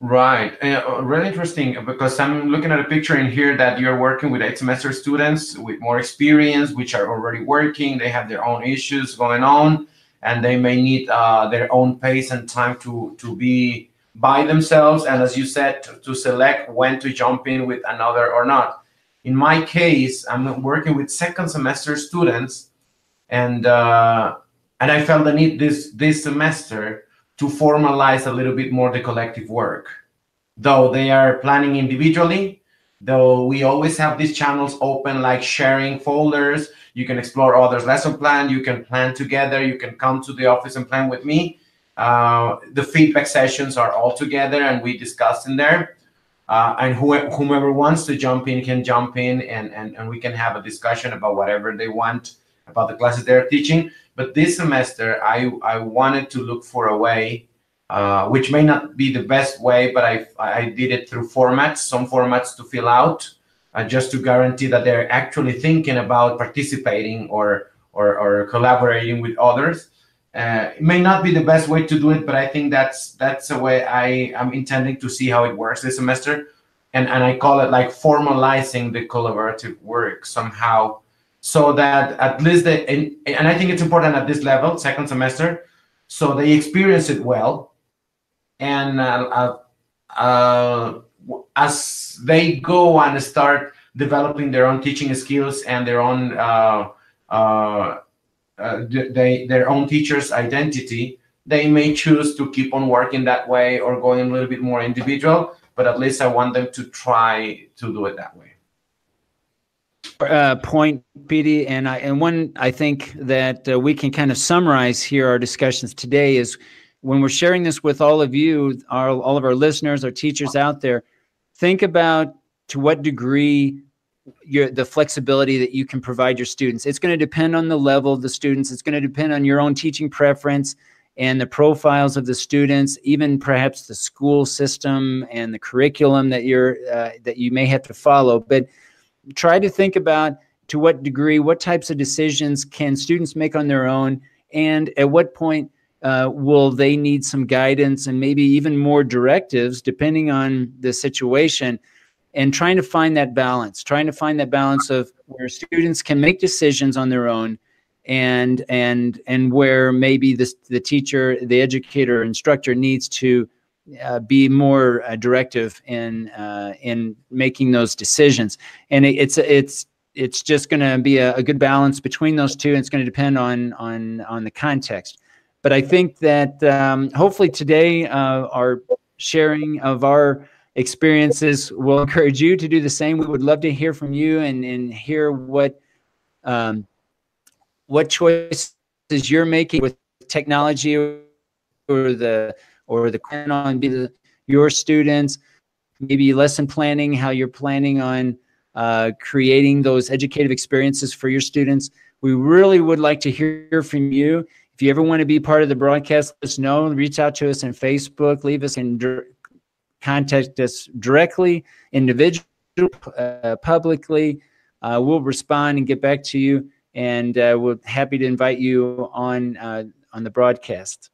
Right. Uh, really interesting because I'm looking at a picture in here that you're working with eight semester students with more experience, which are already working. They have their own issues going on, and they may need uh, their own pace and time to to be by themselves. And as you said, to, to select when to jump in with another or not. In my case, I'm working with second semester students, and uh, and I felt the need this this semester to formalize a little bit more the collective work. Though they are planning individually, though we always have these channels open, like sharing folders. You can explore others' lesson plan. You can plan together. You can come to the office and plan with me. Uh, the feedback sessions are all together, and we discuss in there. Uh, and whomever wants to jump in can jump in, and, and and we can have a discussion about whatever they want about the classes they're teaching. But this semester, I, I wanted to look for a way, uh, which may not be the best way, but I, I did it through formats, some formats to fill out, uh, just to guarantee that they're actually thinking about participating or, or, or collaborating with others. Uh, it may not be the best way to do it, but I think that's that's a way I am intending to see how it works this semester, and and I call it like formalizing the collaborative work somehow so that at least they, and, and I think it's important at this level, second semester, so they experience it well, and uh, uh, uh, as they go and start developing their own teaching skills and their own uh, uh, uh, they their own teacher's identity, they may choose to keep on working that way or going a little bit more individual. But at least I want them to try to do it that way uh, point, Petey, and I and one I think that uh, we can kind of summarize here our discussions today is when we're sharing this with all of you, our, all of our listeners, our teachers out there, think about to what degree your the flexibility that you can provide your students. It's going to depend on the level of the students. It's going to depend on your own teaching preference and the profiles of the students, even perhaps the school system and the curriculum that you're uh, that you may have to follow. But try to think about to what degree, what types of decisions can students make on their own, and at what point uh, will they need some guidance and maybe even more directives depending on the situation and trying to find that balance trying to find that balance of where students can make decisions on their own and and and where maybe the, the teacher the educator instructor needs to uh, be more uh, directive in uh, in making those decisions. And it, it's it's it's just going to be a, a, good balance between those two. And it's going to depend on on on the context. But I think that um, hopefully today uh, our sharing of our experiences will encourage you to do the same. We would love to hear from you and and hear what um, what choices you're making with technology or the or the plan on be the, your students, maybe lesson planning, how you're planning on uh, creating those educative experiences for your students. We really would like to hear from you. If you ever want to be part of the broadcast, let us know. Reach out to us on Facebook. Leave us and contact us directly, individually, uh, publicly. Uh, we'll respond and get back to you. And uh, we're happy to invite you on uh, on the broadcast.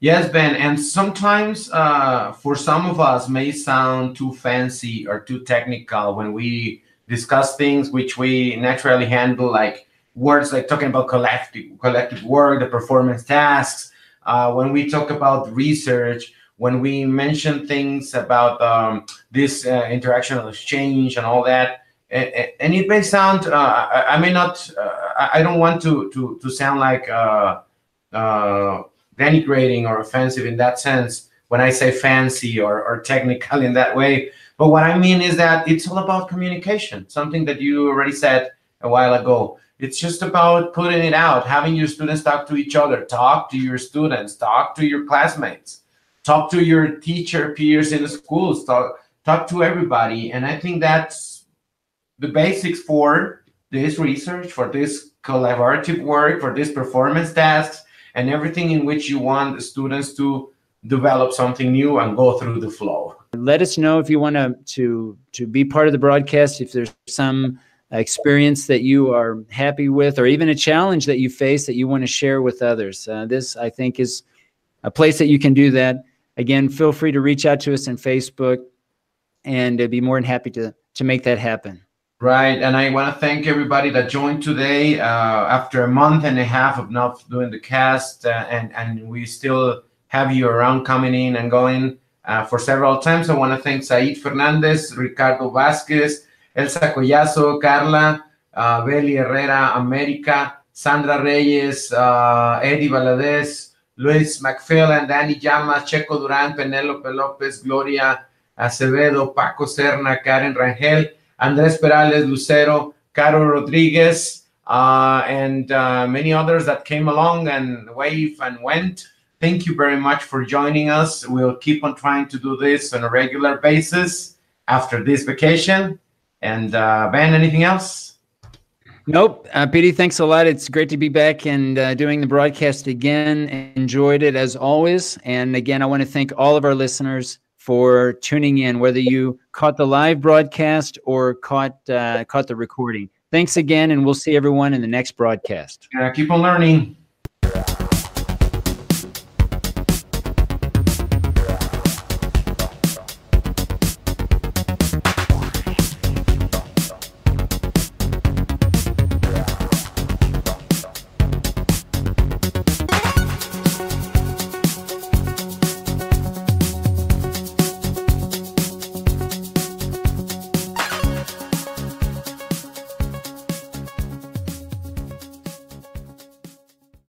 Yes, Ben. And sometimes uh, for some of us may sound too fancy or too technical when we discuss things which we naturally handle, like words like talking about collective collective work, the performance tasks. Uh, when we talk about research, when we mention things about um, this uh, interactional exchange and all that, and it may sound uh, I, may not uh, I don't want to to to sound like uh, uh, denigrating or offensive in that sense when I say fancy or, or technical in that way. But what I mean is that it's all about communication, something that you already said a while ago. It's just about putting it out, having your students talk to each other, talk to your students, talk to your classmates, talk to your teacher peers in the schools, talk, talk to everybody. And I think that's the basics for this research, for this collaborative work, for this performance tasks, and everything in which you want the students to develop something new and go through the flow. Let us know if you want to to to be part of the broadcast. If there's some experience that you are happy with, or even a challenge that you face that you want to share with others. Uh, this, I think, is a place that you can do that. again, feel free to reach out to us on Facebook, and I'd be more than happy to to make that happen. Right, and I want to thank everybody that joined today. Uh, after a month and a half of not doing the cast, uh, and and we still have you around, coming in and going uh, for several times. I want to thank Said Fernandez, Ricardo Vasquez, Elsa Collazo, Carla, uh, Beli Herrera, America, Sandra Reyes, uh, Eddie Valadez, Luis McPhail, and Danny Llamas, Checo Duran, Penelope Lopez, Gloria Acevedo, Paco Serna, Karen Rangel, Andres Perales, Lucero, Caro Rodriguez, uh, and uh, many others that came along and wave and went. Thank you very much for joining us. We'll keep on trying to do this on a regular basis after this vacation. And uh, Ben, anything else? Nope. Uh, Petey, thanks a lot. It's great to be back and uh, doing the broadcast again. Enjoyed it as always. And again, I want to thank all of our listeners for tuning in, whether you caught the live broadcast or caught uh, caught the recording. Thanks again, and we'll see everyone in the next broadcast. Yeah, keep on learning.